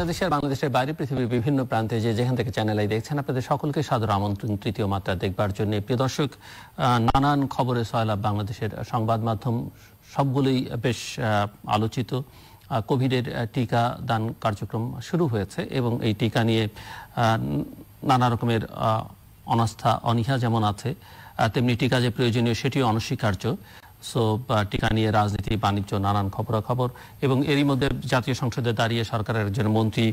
বাংলাদেশের বাংলাদেশের বাইরে পৃথিবীর বিভিন্ন প্রান্তে যে যেখান থেকে চ্যানেল দেখছেন, আপনাদের সকলকে সাদর আমন্ত্রণ, তৃতীয় মাত্রা দেখবার জন্য। প্রিয় দর্শক নানান খবরে সয়লাভ বাংলাদেশের সংবাদ মাধ্যম, সবগুলোই বেশ আলোচিত। কোভিডের টিকা দান কার্যক্রম শুরু হয়েছে এবং এই টিকা নিয়ে নানা রকমের অনাস্থা, অনীহা যেমন আছে তেমনি টিকা যে প্রয়োজনীয় সেটিও অনস্বীকার্য। সো টিকা নিয়ে রাজনীতি, বাণিজ্য, নানান খবরাখবর এবং এরই মধ্যে জাতীয় সংসদে দাঁড়িয়ে সরকারের একজন মন্ত্রী,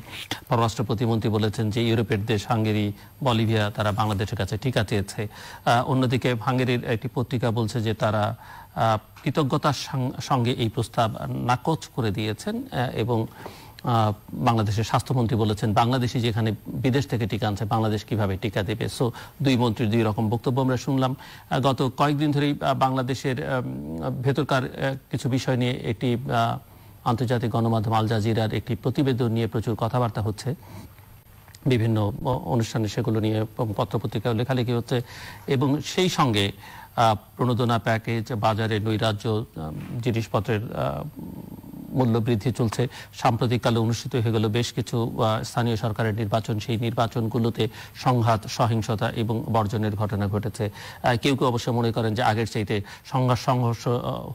পররাষ্ট্র প্রতিমন্ত্রী বলেছেন যে ইউরোপের দেশ হাঙ্গেরি, বলিভিয়া তারা বাংলাদেশের কাছে টিকা চেয়েছে। অন্যদিকে হাঙ্গেরির একটি পত্রিকা বলছে যে তারা কৃতজ্ঞতার সঙ্গে এই প্রস্তাব নাকচ করে দিয়েছেন এবং বাংলাদেশের স্বাস্থ্যমন্ত্রী বলেছেন, বাংলাদেশি যেখানে বিদেশ থেকে টিকা আনছে, বাংলাদেশ কীভাবে টিকা দেবে? সো দুই মন্ত্রীর দুই রকম বক্তব্য আমরা শুনলাম। গত কয়েকদিন ধরেই বাংলাদেশের ভেতরকার কিছু বিষয় নিয়ে একটি আন্তর্জাতিক গণমাধ্যম আল জাজিরার একটি প্রতিবেদন নিয়ে প্রচুর কথাবার্তা হচ্ছে। বিভিন্ন অনুষ্ঠানে সেগুলো নিয়ে পত্রপত্রিকা লেখালেখি হচ্ছে। এবং সেই সঙ্গে প্রণোদনা প্যাকেজ বাজারে নৈরাজ্য জিনিসপত্রের মূল্য বৃদ্ধি চলছে। সাম্প্রতিককালে অনুষ্ঠিত হয়ে গেল বেশ কিছু স্থানীয় সরকারের নির্বাচন। সেই নির্বাচনগুলোতে সংঘাত, সহিংসতা এবং বর্জনের ঘটনা ঘটেছে। কেউ কেউ অবশ্য মনে করেন যে আগের চাইতে সংঘাত সংঘর্ষ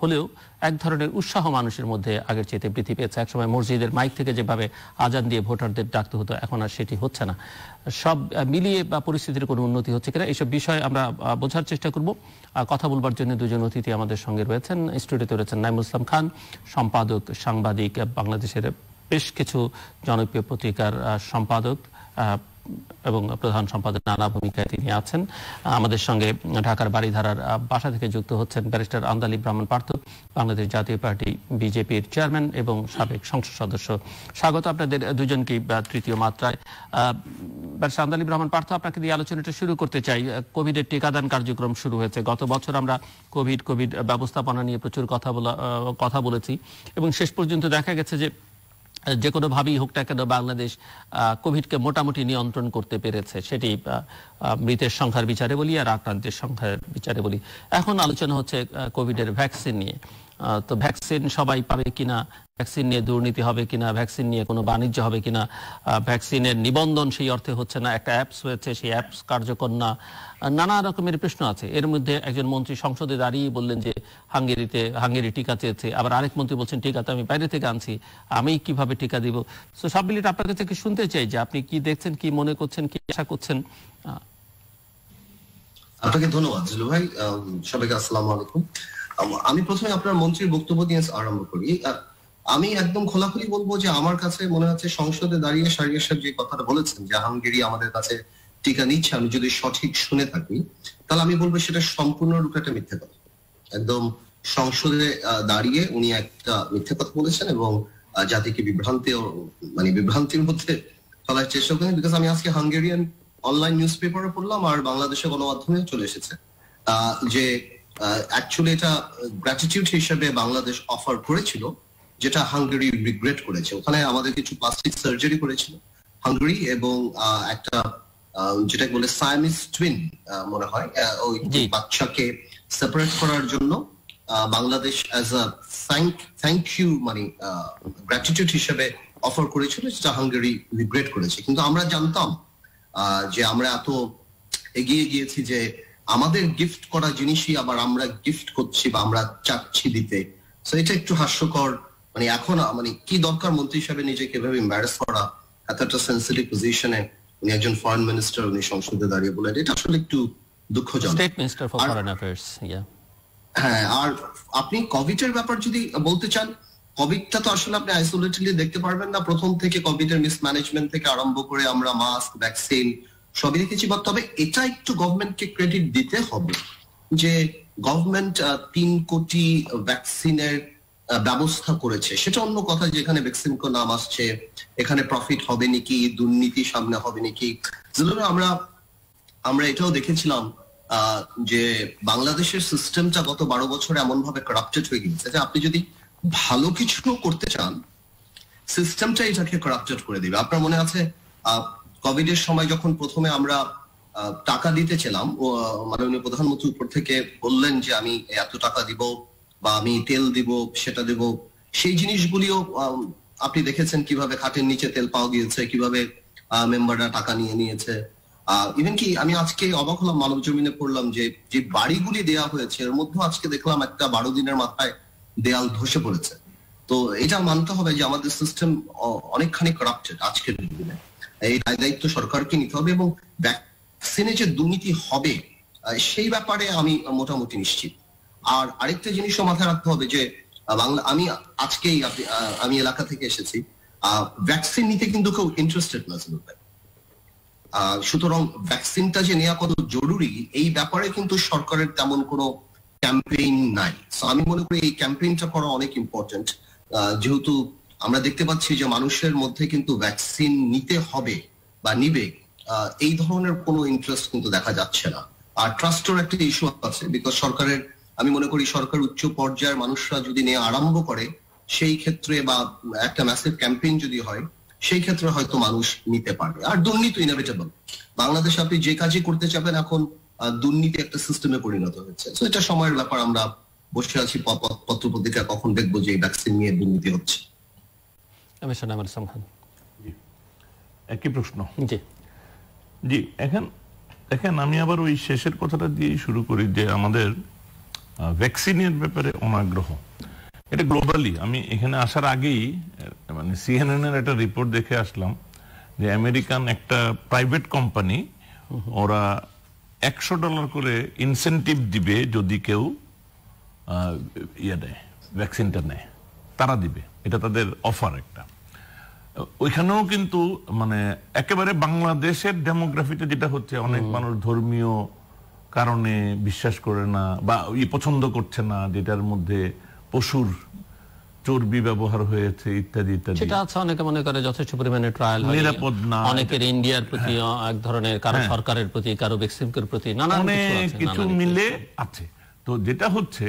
হলেও এক ধরনের উৎসাহ মানুষের মধ্যে আগের চাইতে বৃদ্ধি পেয়েছে। একসময় মসজিদের মাইক থেকে যেভাবে আজান দিয়ে ভোটারদের ডাকতে হতো, এখন আর সেটি হচ্ছে না। সব মিলিয়ে বা পরিস্থিতির কোনো উন্নতি হচ্ছে কিনা, এইসব বিষয় আমরা বোঝার চেষ্টা করব। কথা বলবার জন্য দুজন অতিথি আমাদের সঙ্গে রয়েছেন। স্টুডিওতে রয়েছেন নাইমুল ইসলাম খান, সম্পাদক, সাংবাদিক, বাংলাদেশের বেশ কিছু জনপ্রিয় পত্রিকার সম্পাদক। এবং প্রধান সম্পাদক নানা ভূমিকায় তিনি আছেন। আমাদের সঙ্গে ঢাকার বাড়িধারার বাসা থেকে যুক্ত হচ্ছেন ব্যারিস্টার আন্দালি ব্রাহ্মণ পার্থ, বাংলাদেশ জাতীয় পার্টি বিজেপির চেয়ারম্যান এবং সাবেক সংসদ সদস্য। স্বাগত আপনাদের দুজনকে তৃতীয় মাত্রায়। ব্যারিস্টার আন্দালি ব্রাহ্মণ পার্থ, আপনাকে দিয়ে আলোচনাটা শুরু করতে চাই। কোভিডের টিকাদান কার্যক্রম শুরু হয়েছে। গত বছর আমরা কোভিড কোভিড ব্যবস্থাপনা নিয়ে প্রচুর কথা বলা কথা বলেছি। এবং শেষ পর্যন্ত দেখা গেছে যে যে কোনোভাবেই হোক না কেন বাংলাদেশ কোভিডকে মোটামুটি নিয়ন্ত্রণ করতে পেরেছে, সেটি মৃতের সংখ্যার বিচারে বলি আর আক্রান্তের সংখ্যার বিচারে বলি। এখন আলোচনা হচ্ছে কোভিডের ভ্যাকসিন নিয়ে। তো ভ্যাকসিন সবাই পাবে কিনা ভ্যাকসিন নিয়ে দুর্নীতি হবে কিনা, ভ্যাকসিন নিয়ে কোনো বাণিজ্য হবে কিনা ভ্যাকসিনের নিবন্ধন সেই অর্থে হচ্ছে না, একটা অ্যাপস হয়েছে সেই অ্যাপস কার্যকর না। নানা রকমের প্রশ্ন আছে। এর মধ্যে একজন মন্ত্রী সংসদে দাঁড়িয়ে বললেন যে, হাঙ্গেরিতে, হাঙ্গেরি টিকা চেয়েছে। আবার আরেক মন্ত্রী বলছেন, টিকা তো আমি বাইরে থেকে আনছি, আমি কীভাবে টিকা দিব? তো সব মিলিয়ে আপনার কাছে কি শুনতে চাই যে, আপনি কি দেখছেন, কি মনে করছেন, কি আশা করছেন? আপনাকে ধন্যবাদ জিলু ভাই। সবাইকে আসসালামু আলাইকুম। আমি প্রথমে আপনার মন্ত্রীর বক্তব্য দিয়ে আরম্ভ করি। আমি একদম খোলাখুলি বলব যে আমার কাছে মনে হচ্ছে সংসদে দাঁড়িয়ে সারিয়া সাহেব যে কথাটা বলেছেন, যে জাহাঙ্গীরি আমাদের কাছে টিকা নিচ্ছে, আমি যদি সঠিক শুনে থাকি, তাহলে আমি বলব সেটা সম্পূর্ণরূপে একটা মিথ্যে কথা। একদম সংসদে দাঁড়িয়ে উনি একটা মিথ্যে কথা বলেছেন এবং জাতিকে বিভ্রান্তি মানে বিভ্রান্তির মধ্যে ফেলার চেষ্টা করেন বিকজ আমি আজকে হাঙ্গেরিয়ান অনলাইন নিউজ পেপারে পড়লাম আর বাংলাদেশে গণমাধ্যমে চলে এসেছে। যে অ্যাকচুয়ালি এটা গ্র্যাটিটিউড হিসেবে বাংলাদেশ অফার করেছিল যেটা হাঙ্গেরি রিগ্রেট করেছে। ওখানে আমাদের কিছু প্লাস্টিক সার্জারি করেছিল। হাঙ্গেরি এবং একটা যেটা বলে সায়ামিস টুইন মনে হয় ওই বাচ্চাকে সেপারেট করার জন্য Bangladesh as a thank thank you মানে গ্র্যাটিটিউড হিসেবে অফার করেছিল যেটা হাঙ্গেরি রিগ্রেট করেছে। কিন্তু আমরা জানতাম যে আমরা এত এগিয়ে গিয়েছি যে আমাদের গিফট করা জিনিসই আবার আমরা গিফট করছি বা আমরা চাচ্ছি দিতে। তো এটা একটু হাস্যকর মানে এখন মানে কি দরকার মন্ত্রী হিসাবে নিজেকে এভাবে এম্বারেস করা? এত একটা সেন্সিটিভ পজিশনে উনি একজন ফরেন মিনিস্টার উনি সংসদে দাঁড়িয়ে বলেন। এটা আসলে একটু দুঃখজনক। State minister for foreign affairs হ্যাঁ আর আপনি কোভিড এর ব্যাপার যদি বলতে চান কোভিডটা তো আসলে আপনি আইসোলেটেডলি দেখতে পারবেন না। প্রথম থেকে কোভিড এর মিসম্যানেজমেন্ট থেকে আরম্ভ করে আমরা মাস্ক ভ্যাকসিন সবই দেখেছি। বা তবে এটা একটু গভর্নমেন্টকে ক্রেডিট দিতে হবে যে গভর্নমেন্ট তিন কোটি ভ্যাকসিনের ব্যবস্থা করেছে। সেটা অন্য কথা, যেখানে ভ্যাকসিনকো নাম আসছে, এখানে প্রফিট হবে নাকি, দুর্নীতি সামনে হবে নাকি। আমরা আমরা এটাও দেখেছিলাম যে বাংলাদেশের সিস্টেমটা গত বারো বছরে এমন ভাবে করাপ্টেড হয়ে গিয়েছে যে আপনি যদি ভালো কিছু করতে চান সিস্টেমটা এটাকে করাপ্টেড করে দিবে। আপনার মনে আছে কোভিড এর সময় যখন প্রথমে আমরা টাকা দিতেছিলাম মাননীয় প্রধানমন্ত্রী উপর থেকে বললেন যে আমি এত টাকা দিব বা আমি তেল দিব, সেটা দেব। সেই জিনিসগুলিও আপনি দেখেছেন কীভাবে খাটের নিচে তেল পাওয়া গিয়েছে, কীভাবে মেম্বাররা টাকা নিয়ে নিয়েছে। ইভেন কি, আমি আজকে অবাক হলাম, মানব জমিনে পড়লাম যে যে বাড়িগুলি দেয়া হয়েছে, এর মধ্যে আজকে দেখলাম একটা বারো দিনের মাথায় দেয়াল ধসে পড়েছে। তো এটা মানতে হবে যে, আমাদের সিস্টেম অনেকখানি করাপ্টেড আজকের দিনে। এই দায় দায়িত্ব সরকারকে নিতে হবে এবং ভ্যাকসিনে যে দুর্নীতি হবে সেই ব্যাপারে আমি মোটামুটি নিশ্চিত। আর আরেকটা জিনিসও মাথায় রাখতে হবে যে বাংলা, আমি আজকেই আমি এলাকা থেকে এসেছি ভ্যাকসিন নিতে কিন্তু কেউ ইন্টারেস্টেড না সুতরাং ভ্যাকসিনটা যে নেওয়া কত জরুরি, এই ব্যাপারে কিন্তু সরকারের তেমন কোনো ক্যাম্পেইন নাই। আমি মনে করি এই ক্যাম্পেইনটা করা অনেক ইম্পর্টেন্ট যেহেতু আমরা দেখতে পাচ্ছি যে মানুষের মধ্যে কিন্তু ভ্যাকসিন নিতে হবে বা নিবে এই ধরনের কোনো ইন্টারেস্ট কিন্তু দেখা যাচ্ছে না। আর ট্রাস্টের একটা ইস্যু আছে বিকজ সরকারের আমি মনে করি সরকার উচ্চ পর্যায়ের মানুষরা যদি নিয়ে আরম্ভ করে সেই ক্ষেত্রে বা একটা ম্যাসিভ ক্যাম্পেইন যদি হয় সেই ক্ষেত্রে হয়তো মানুষ নিতে পারবে। আর দুর্নীতি ইনএভিটেবল বাংলাদেশে আপনি যে কাজই করতে চাবেন এখন দুর্নীতি একটা সিস্টেমে পরিণত হয়েছে। তো এটা সময়ের ব্যাপার আমরা বসে আছি পত্র পত্রিকা কখন দেখব যে ভ্যাকসিন নিয়ে দুর্নীতি হচ্ছে। একই প্রশ্ন। জি। জি এখন দেখেন আমি আবার ওই শেষের কথাটা দিয়ে শুরু করি যে আমাদের ভ্যাকসিনের ব্যাপারে অনাগ্রহ। এটা গ্লোবালি আমি এখানে আসার আগেই মানে সিএনএন এর একটা রিপোর্ট দেখে আসলাম যে আমেরিকান একটা প্রাইভেট কোম্পানি ওরা একশো ডলার করে ইনসেন্টিভ দিবে যদি কেউ ইয়ে নেয় ভ্যাকসিনটা নেয়। তারা দিবে। এটা তাদের অফার একটা। ওইখানেও কিন্তু মানে একেবারে বাংলাদেশের ডেমোগ্রাফিতে যেটা হচ্ছে অনেক মানুষ ধর্মীয় কারণে বিশ্বাস করে না বা ই পছন্দ করছে না যেটার মধ্যে পশুর চর্বি ব্যবহার হয়েছে ইত্যাদি ইত্যাদি। সেটা আছে অনেকে মনে করে যথেষ্ট পরিমাণে ট্রায়াল নিরাপদ না। অনেকের ইন্ডিয়ার প্রতি হ্যাঁ। এক ধরনের কারও হ্যাঁ। সরকারের প্রতি কারও ভ্যাকসিনের প্রতি নানা কিছু মিলে আছে। তো যেটা হচ্ছে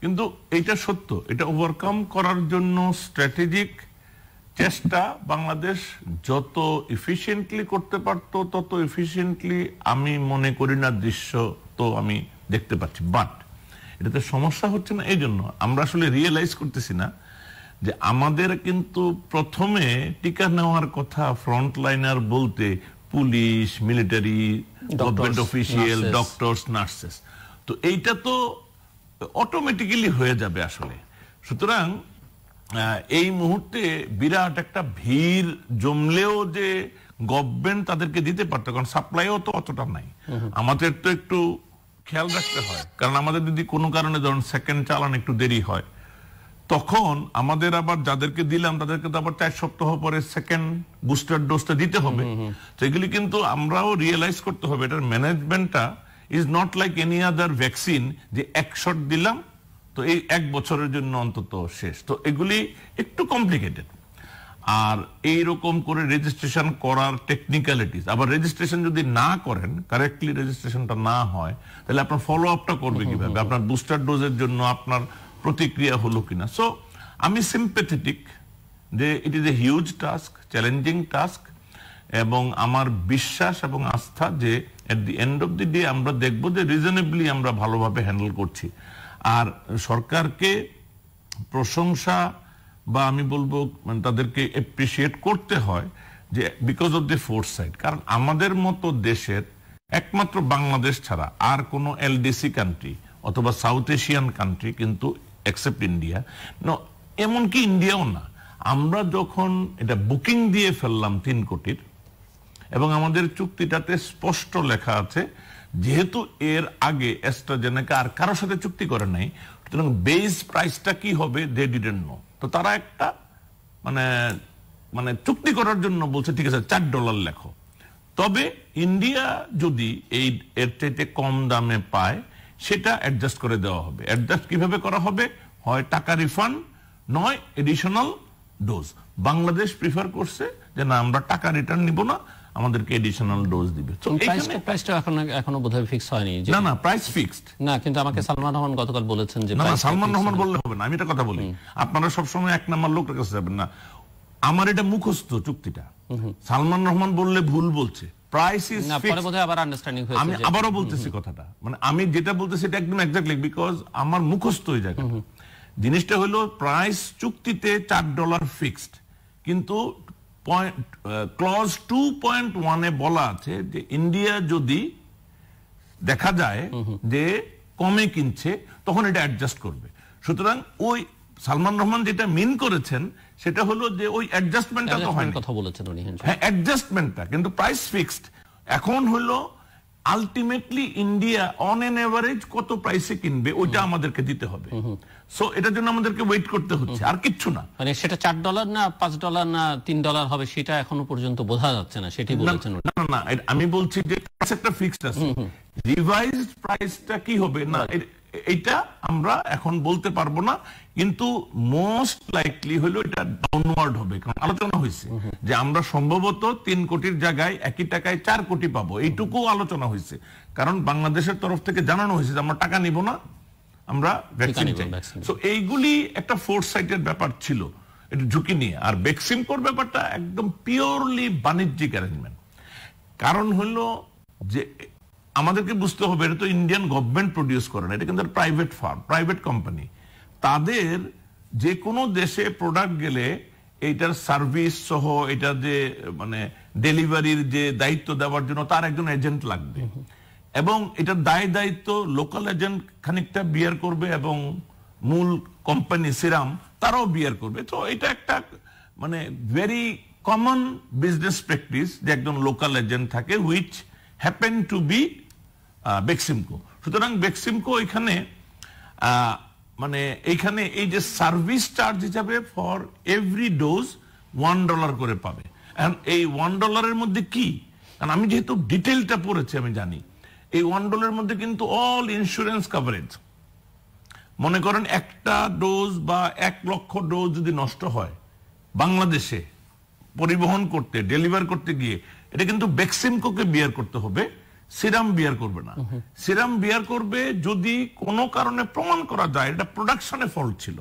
কিন্তু এটা সত্য এটা ওভারকাম করার জন্য স্ট্র্যাটেজিক চেষ্টা বাংলাদেশ যত ইফিসিয়েন্টলি করতে পারতো তত ইফিসিয়েন্টলি আমি মনে করি না দৃশ্য তো আমি দেখতে পাচ্ছি। বাট এটাতে সমস্যা হচ্ছে না এই জন্য আমরা আসলে রিয়েলাইজ করতেছি না যে আমাদের কিন্তু প্রথমে টিকা নেওয়ার কথা ফ্রন্ট লাইনার বলতে police military government official doctors nurses তো এইটা তো অটোমেটিক্যালি হয়ে যাবে আসলে। সুতরাং এই মুহূর্তে বিরাট একটা ভিড় জমলেও যে গভর্নমেন্ট তাদেরকে দিতে পারতো কারণ সাপ্লাইও তো অতটা নাই। আমাদের তো একটু খেয়াল রাখতে হয় কারণ আমাদের যদি কোনো কারণে ধরুন সেকেন্ড চালান একটু দেরি হয় তখন আমাদের আবার যাদেরকে দিলাম তাদেরকে তো আবার চার সপ্তাহ পরে সেকেন্ড বুস্টার ডোজটা দিতে হবে। তো এগুলি কিন্তু আমরাও রিয়েলাইজ করতে হবে এটার ম্যানেজমেন্টটা is not like any other vaccine যে এক শট দিলাম তো এই এক বছরের জন্য অন্তত শেষ। তো এগুলি একটু কমপ্লিকেটেড আর এই রকম করে রেজিস্ট্রেশন করার টেকনিক্যালিটিস আবার রেজিস্ট্রেশন যদি না করেন কারেক্টলি রেজিস্ট্রেশনটা না হয় তাহলে আপনার ফলো আপটা করবে কীভাবে? আপনার বুস্টার ডোজের জন্য আপনার প্রতিক্রিয়া হলো কিনা? সো আমি সিম্পেথেটিক যে it is a huge task challenging task এবং আমার বিশ্বাস এবং আস্থা যে at the end of the day আমরা দেখব যে রিজনেবলি আমরা ভালোভাবে হ্যান্ডেল করছি। আর সরকারকে প্রশংসা বা আমি বলব মানে তাদেরকে এপ্রিসিয়েট করতে হয় যে because of the force side কারণ আমাদের মতো দেশের একমাত্র বাংলাদেশ ছাড়া আর কোনো এলডিসি কান্ট্রি অথবা সাউথ এশিয়ান কান্ট্রি কিন্তু এক্সেপ্ট ইন্ডিয়া এমনকি ইন্ডিয়াও না। আমরা যখন এটা বুকিং দিয়ে ফেললাম তিন কোটির, এবং আমাদের চুক্তিটাতে স্পষ্ট লেখা আছে যেহেতু এর আগে অ্যাস্ট্রাজেনেকা আর কারোর সাথে চুক্তি করে নাই, সুতরাং বেস প্রাইসটা কি হবে দে ডিডেন্ট নো তো তারা একটা মানে মানে চুক্তি করার জন্য বলছে, ঠিক আছে, চার ডলার লেখো। তবে ইন্ডিয়া যদি এই এর চাইতে কম দামে পায়, সেটা অ্যাডজাস্ট করে দেওয়া হবে। অ্যাডজাস্ট কীভাবে করা হবে? হয় টাকা রিফান্ড নয় এডিশনাল ডোজ বাংলাদেশ প্রিফার করছে যে, না, আমরা টাকা রিটার্ন নিব না আমাদেরকে এডিশনাল ডোজ দিবে। তো প্রাইসটা এখন এখনও বোধহয় ফিক্স হয়নি না না প্রাইস ফিক্সড না কিন্তু আমাকে সালমান রহমান গতকাল বলেছেন যে না সালমান রহমান বললে হবে না আমি এটা কথা বলি। আপনারা এক নাম্বার লোকের কাছে যাবেন না। আমার এটা মুখস্থ চুক্তিটা। সালমান রহমান বললে ভুল বলছে। প্রাইস ইজ আবার আন্ডারস্ট্যান্ডিং হয়েছে আমি বলতেছি কথাটা। মানে আমি যেটা বলতেছি এটা একদম এক্স্যাক্টলি বিকজ আমার মুখস্থ ওই জায়গাটা। জিনিসটা হলো প্রাইস চুক্তিতে চার ডলার ফিক্সড কিন্তু পয়েন্ট ক্লজ টু পয়েন্ট ওয়ানে বলা আছে যে ইন্ডিয়া যদি দেখা যায় যে কমে কিনছে তখন এটা অ্যাডজাস্ট করবে। সুতরাং ওই সালমান রহমান যেটা মিন করেছেন সেটা হলো যে ওই অ্যাডজাস্টমেন্টটা তো হয়নি। কথা বলেছেন উনি হ্যাঁ। হ্যাঁ অ্যাডজাস্টমেন্টটা কিন্তু প্রাইস ফিক্সড এখন হলো ultimately India on an average কত প্রাইসে কিনবে ওইটা আমাদেরকে দিতে হবে। সো এটার জন্য আমাদেরকে ওয়েট করতে হচ্ছে আর কিচ্ছু না। মানে সেটা চার ডলার না পাঁচ ডলার না তিন ডলার হবে সেটা এখনও পর্যন্ত বোঝা যাচ্ছে না সেটি বলেছেন না না না আমি বলছি যে একটা ফিক্সড আছে। রিভাইজড প্রাইসটা কি হবে? না এ- এইটা আমরা এখন বলতে পারব না কিন্তু মোস্ট লাইকলি হলো এটা ডাউনওয়ার্ড হবে কারণ আলোচনা হয়েছে যে আমরা সম্ভবত তিন কোটির জায়গায় একই টাকায় চার কোটি পাবো। এইটুকু আলোচনা হয়েছে। কারণ বাংলাদেশের তরফ থেকে জানানো হয়েছে যে আমরা টাকা নিব না আমরা ভ্যাকসিন চাই। সো এইগুলি একটা ফোর্স সাইটের ব্যাপার ছিল এটা ঝুঁকি নিয়ে। আর ভ্যাকসিনকোর ব্যাপারটা একদম পিওরলি বাণিজ্যিক অ্যারেঞ্জমেন্ট কারণ হলো যে আমাদেরকে বুঝতে হবে এটা তো ইন্ডিয়ান গভর্নমেন্ট প্রডিউস করে না এটা কিন্তু প্রাইভেট ফার্ম প্রাইভেট কোম্পানি তাদের যে কোনো দেশে প্রোডাক্ট গেলে এইটার সার্ভিস সহ এটা যে মানে ডেলিভারির যে দায়িত্ব দেওয়ার জন্য তার একজন এজেন্ট লাগবে। এবং এটার দায় দায়িত্ব লোকাল এজেন্ট খানিকটা বিয়ার করবে এবং মূল কোম্পানি সিরাম তারাও বিয়ার করবে। তো এটা একটা মানে ভেরি কমন বিজনেস প্র্যাকটিস যে একজন লোকাল এজেন্ট থাকে which happen to be Beximco. সুতরাং বেক্সিমকো এখানে মানে এইখানে এই যে সার্ভিস চার্জ হিসাবে for every dose one dollar করে পাবে। এই ওয়ান ডলারের মধ্যে কি? কারণ আমি যেহেতু ডিটেলটা পড়েছি, আমি জানি। এই ওয়ান ডলারের মধ্যে কিন্তু অল ইন্স্যুরেন্স কভারেজ। মনে করেন একটা ডোজ বা এক লক্ষ ডোজ যদি নষ্ট হয় বাংলাদেশে পরিবহন করতে, ডেলিভার করতে গিয়ে, এটা কিন্তু বেক্সিমকোকে বিয়ার করতে হবে। সিরাম বিয়ার করবে না। সিরাম বিয়ার করবে যদি কোনো কারণে প্রমাণ করা যায় এটা প্রোডাকশনে ফল্ট ছিল।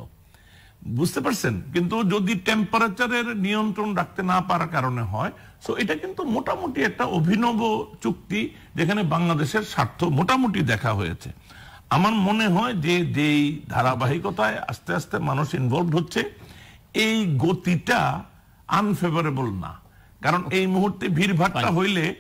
বুঝতে পারছেন? কিন্তু যদি টেম্পারেচারের নিয়ন্ত্রণ রাখতে না পারার কারণে হয় সো এটা কিন্তু মোটামুটি একটা অভিনব চুক্তি যেখানে বাংলাদেশের স্বার্থ মোটামুটি দেখা হয়েছে। আমার মনে হয় যে যেই ধারাবাহিকতায় আস্তে আস্তে মানুষ ইনভলভ হচ্ছে এই গতিটা আনফেভারেবল না। কারণ এই মুহূর্তে ভিড়ভাট্টা হইলে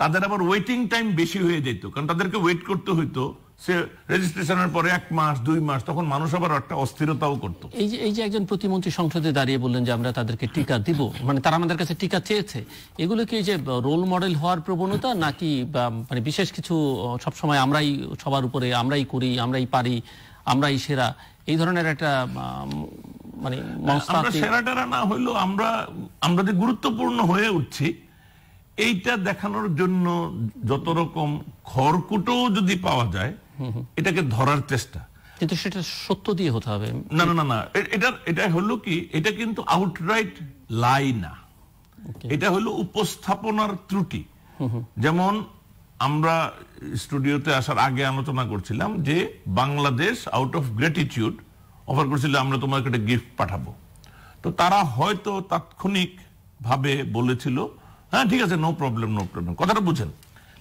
তাদের আবার ওয়েটিং টাইম বেশি হয়ে যেত কারণ তাদেরকে ওয়েট করতে হইতো। সে রেজিস্ট্রেশনের পরে এক মাস দুই মাস তখন মানুষ আবার একটা অস্থিরতাও করতো। এই যে এই যে একজন প্রতিমন্ত্রী সংসদে দাঁড়িয়ে বললেন যে আমরা তাদেরকে টিকা দিব মানে তারা আমাদের কাছে টিকা চেয়েছে এগুলো কি যে রোল মডেল হওয়ার প্রবণতা নাকি মানে বিশেষ কিছু সব সময় আমরাই সবার উপরে আমরাই করি আমরাই পারি আমরাই সেরা এই ধরনের একটা মানে সেরা টেরা না হইলেও আমরা আমরা যে গুরুত্বপূর্ণ হয়ে উঠছি এইটা দেখানোর জন্য যত রকম খড়কুটো যদি পাওয়া যায় এটাকে ধরার চেষ্টা। কিন্তু সেটা সত্য দিয়ে হতে হবে। না না না না। এটা এটা হলো কি এটা কিন্তু আউটরাইট লাই না। এটা হলো উপস্থাপনার ত্রুটি। যেমন আমরা স্টুডিওতে আসার আগে আলোচনা করছিলাম যে Bangladesh out of gratitude offer করছিল আমরা তোমাকে একটা গিফট পাঠাবো। তো তারা হয়তো তাৎক্ষণিক ভাবে বলেছিল হ্যাঁ ঠিক আছে নো প্রবলেম নো প্রবলেম কথাটা বুঝেন।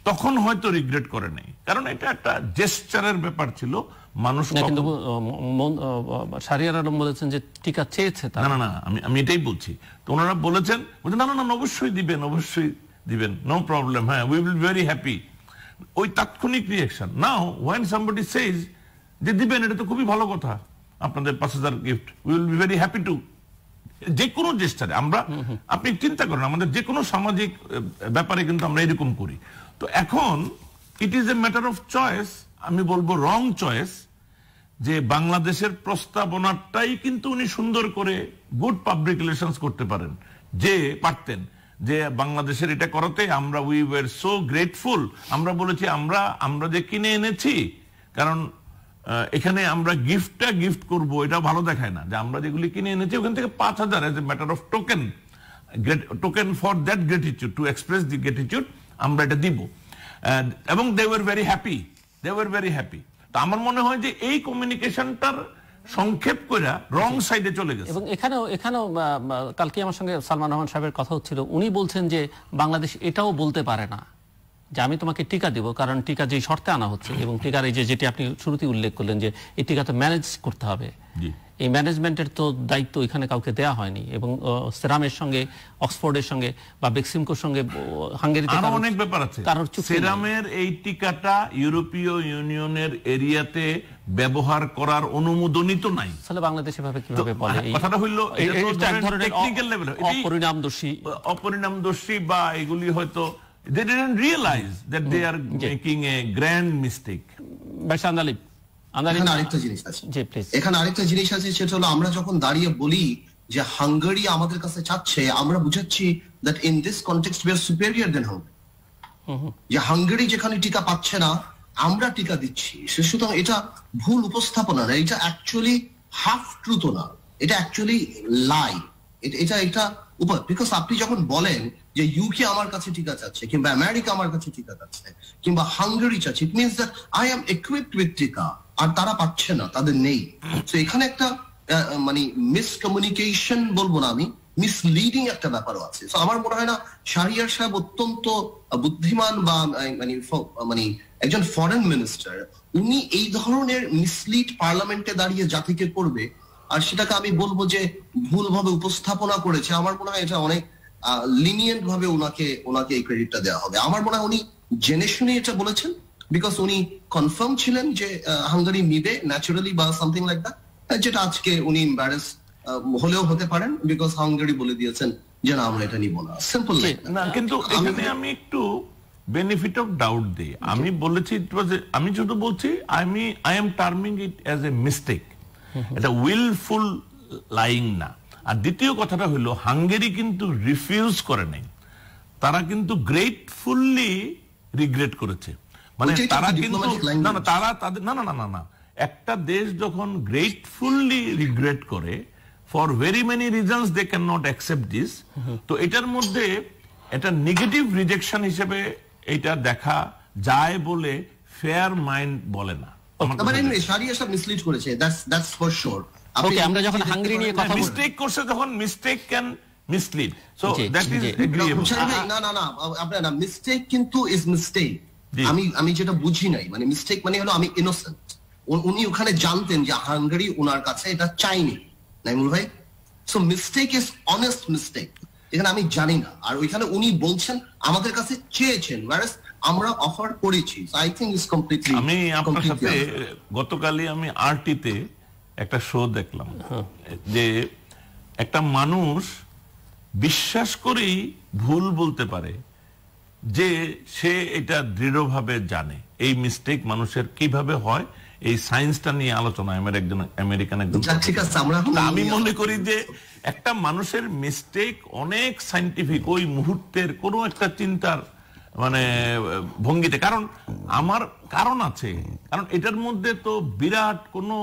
তখন হয়তো রিগ্রেট করে নাই। কারণ এটা একটা জেস্টারের ব্যাপার ছিল। মানুষ কিন্তু সারিয়ার আলম বলেছেন যে টিকা চেয়েছে না না না আমি আমি এটাই বলছি। তো ওনারা বলেছেন না না না অবশ্যই দিবেন অবশ্যই দিবেন। নো প্রবলেম হ্যাঁ উই উইল ভেরি হ্যাপি ওই তাৎক্ষণিক reaction now when somebody says যে দিবেন এটা তো খুবই ভালো কথা। আপনাদের পাঁচ হাজার gift we will be very happy to যে কোনো জেস্টারে আমরা আপনি চিন্তা করেন আমাদের যে কোনো সামাজিক ব্যাপারে কিন্তু আমরা এরকম করি। তো এখন it is a matter of choice আমি বলব রং চয়েস যে বাংলাদেশের প্রস্তাবনাটাই কিন্তু উনি সুন্দর করে গুড পাবলিক রিলেশনস করতে পারেন যে পারতেন যে বাংলাদেশের এটা করাতে আমরা উই ওয়ার সো গ্রেটফুল আমরা বলেছি আমরা আমরা যে কিনে এনেছি কারণ এখানে আমরা গিফটটা গিফট করব এটা ভালো দেখায় না। যে আমরা যেগুলি কিনে এনেছি ওখান থেকে পাঁচ হাজার as a matter of token token for that gratitude to express the gratitude আমরা এটা দিব। এবং they were very happy they were very happy তো আমার মনে হয় যে এই কমিউনিকেশনটার সংক্ষেপ করে রং সাইডে চলে গেছে। এবং এখানেও এখানেও কালকে আমার সঙ্গে সালমান রহমান সাহেবের কথা হচ্ছিল। উনি বলছেন যে বাংলাদেশ এটাও বলতে পারে না। যে আমি তোমাকে টিকা দিব কারণ টিকা যে শর্তে আনা হচ্ছে এবং টিকার এই যে যেটি আপনি শুরুতেই উল্লেখ করলেন যে এই টিকা তো ম্যানেজ করতে হবে। এই ম্যানেজমেন্টের তো দায়িত্ব এখানে কাউকে দেয়া হয়নি এবং সেরামের সঙ্গে অক্সফোর্ডের সঙ্গে বা বেক্সিমকোর সঙ্গে হাঙ্গেরিতে আরও অনেক ব্যাপার আছে। কারোর সেরামের এই টিকাটা ইউরোপীয় ইউনিয়নের এরিয়াতে ব্যবহার করার অনুমোদনই তো নাই। তাহলে বাংলাদেশ এভাবে কীভাবে বলে? কথাটা হইল, এটা তো এক ধরেন ধরনের level, এটাই- অপরিণামদর্শী। অপরিণামদর্শী বা এগুলি হয়তো they didn't realize that they are G. making a grand mistake. এখানে আরেকটা জিনিস আছে। এখানে আরেকটা জিনিস আছে সেটা হলো আমরা যখন দাঁড়িয়ে বলি যে হাঙ্গেরি আমাদের কাছে চাচ্ছে আমরা বুঝাচ্ছি that in this context we are superior than যে হাঙ্গেরি যেখানে টিকা পাচ্ছে না আমরা টিকা দিচ্ছি। সে সুতরাং এটা ভুল উপস্থাপনা না এটা অ্যাকচুয়ালি হাফ ট্রুথ না। এটা অ্যাকচুয়ালি লাই এটা এটা উপর বিকজ আপনি যখন বলেন যে ইউকে আমার কাছে টিকা চাচ্ছে কিংবা আমেরিকা আমার কাছে টিকা চাচ্ছে কিংবা হাঙ্গেরি চাচ্ছে it means that I am equipped with টিকা আর তারা পাচ্ছে না, তাদের নেই। তো এখানে একটা মানে মিসকমিউনিকেশন বলব না আমি মিসলিডিং একটা ব্যাপারও আছে। তো আমার মনে হয় না, শাহরিয়ার সাহেব অত্যন্ত বুদ্ধিমান বা মানে মানে একজন ফরেন মিনিস্টার উনি এই ধরনের মিসলিড পার্লামেন্টে দাঁড়িয়ে জাতিকে করবে আর সেটাকে আমি বলব যে ভুলভাবে উপস্থাপনা করেছে। আমার মনে হয় এটা অনেক লিনিয়েন্ট ভাবে ওনাকে ওনাকে এই ক্রেডিটটা দেওয়া হবে। আমার মনে হয় উনি জেনে শুনে এটা বলেছেন বিকজ উনি কনফার্ম ছিলেন যে হাঙ্গারি নিবে ন্যাচারালি বা সামথিং লাইক দ্যাট যেটা আজকে উনি এম্বারেস হলেও হতে পারেন বিকজ হাঙ্গারি বলে দিয়েছেন যে না আমরা এটা নিব না। সিম্পল না কিন্তু এখানে আমি একটু বেনিফিট অফ ডাউট দিই। আমি বলেছি was a- আমি শুধু বলছি আমি I am terming it as a mistake এটা উইলফুল লাইং না আর দ্বিতীয় কথাটা হলো হাঙ্গেরি কিন্তু রিফিউজ করে নাই। তারা কিন্তু গ্রেটফুল্লি রিগ্রেট করেছে। মানে তারা কিন্তু না না তারা তাদের না না না না না। একটা দেশ যখন গ্রেটফুল্লি রিগ্রেট করে for very many reasons they can not accept this তো এটার মধ্যে এটা নেগেটিভ রিজেকশন হিসেবে এটা দেখা যায় বলে ফেয়ার মাইন্ড বলে না। আমার আবার এমনি মিসলিড করেছে that's that's for sure okay আমরা যখন হাঙ্গেরি নিয়ে কথা বলব। মিস্টেক করছে যখন mistake can mislead so that is agreeable না না না আপনার না মিস্টেক কিন্তু ইজ মিস্টেক আমি আমি যেটা বুঝি নাই মানে মিস্টেক মানে হলো আমি ইনোসেন্ট উনি ওখানে জানতেন যে হাঙ্গারি ওনার কাছে এটা চাইনি। নাইমুল ভাই? So mistake is honest mistake এখানে আমি জানি না। আর ওইখানে উনি বলছেন আমাদের কাছে চেয়েছেন আমরা অফার করেছি আই থিঙ্ক ইজ কমপ্লিটলি আমি আপনার সাথে গতকালই আমি আরটিতে একটা শো দেখলাম যে একটা মানুষ বিশ্বাস করেই ভুল বলতে পারে যে সে এটা দৃঢ়ভাবে জানে। এই মিস্টেক মানুষের কীভাবে হয় এই সায়েন্সটা নিয়ে আলোচনা আমার একজন আমেরিকান একজন তা আমি মনে করি যে একটা মানুষের মিস্টেক অনেক সাইন্টিফিক ওই মুহূর্তের কোনো একটা চিন্তার মানে ভঙ্গিতে। কারণ আমার কারণ আছে। কারণ এটার মধ্যে তো বিরাট কোনো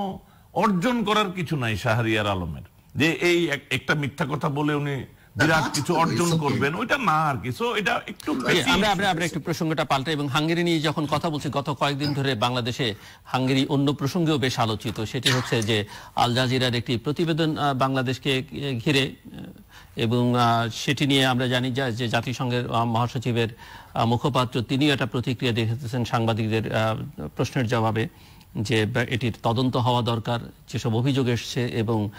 অর্জন করার কিছু নাই শাহরিয়ার আলমের। যে এই একটা মিথ্যা কথা বলে উনি বিরাট কিছু অর্জন করবেন ওইটা না আর কি। এটা একটু আমরা আমরা আমরা একটু প্রসঙ্গটা পাল্টাই এবং হাঙ্গেরি নিয়ে যখন কথা বলছি গত কয়েকদিন ধরে বাংলাদেশে হাঙ্গেরি অন্য প্রসঙ্গেও বেশ আলোচিত। সেটি হচ্ছে যে আল জাজিরার একটি প্রতিবেদন বাংলাদেশকে ঘিরে এবং সেটি নিয়ে আমরা জানি যে জাতিসংঘের মহাসচিবের মুখপাত্র তিনিও একটা প্রতিক্রিয়া দেখেছেন সাংবাদিকদের প্রশ্নের জবাবে যে এটির তদন্ত হওয়া দরকার, যেসব অভিযোগ এসছে এবং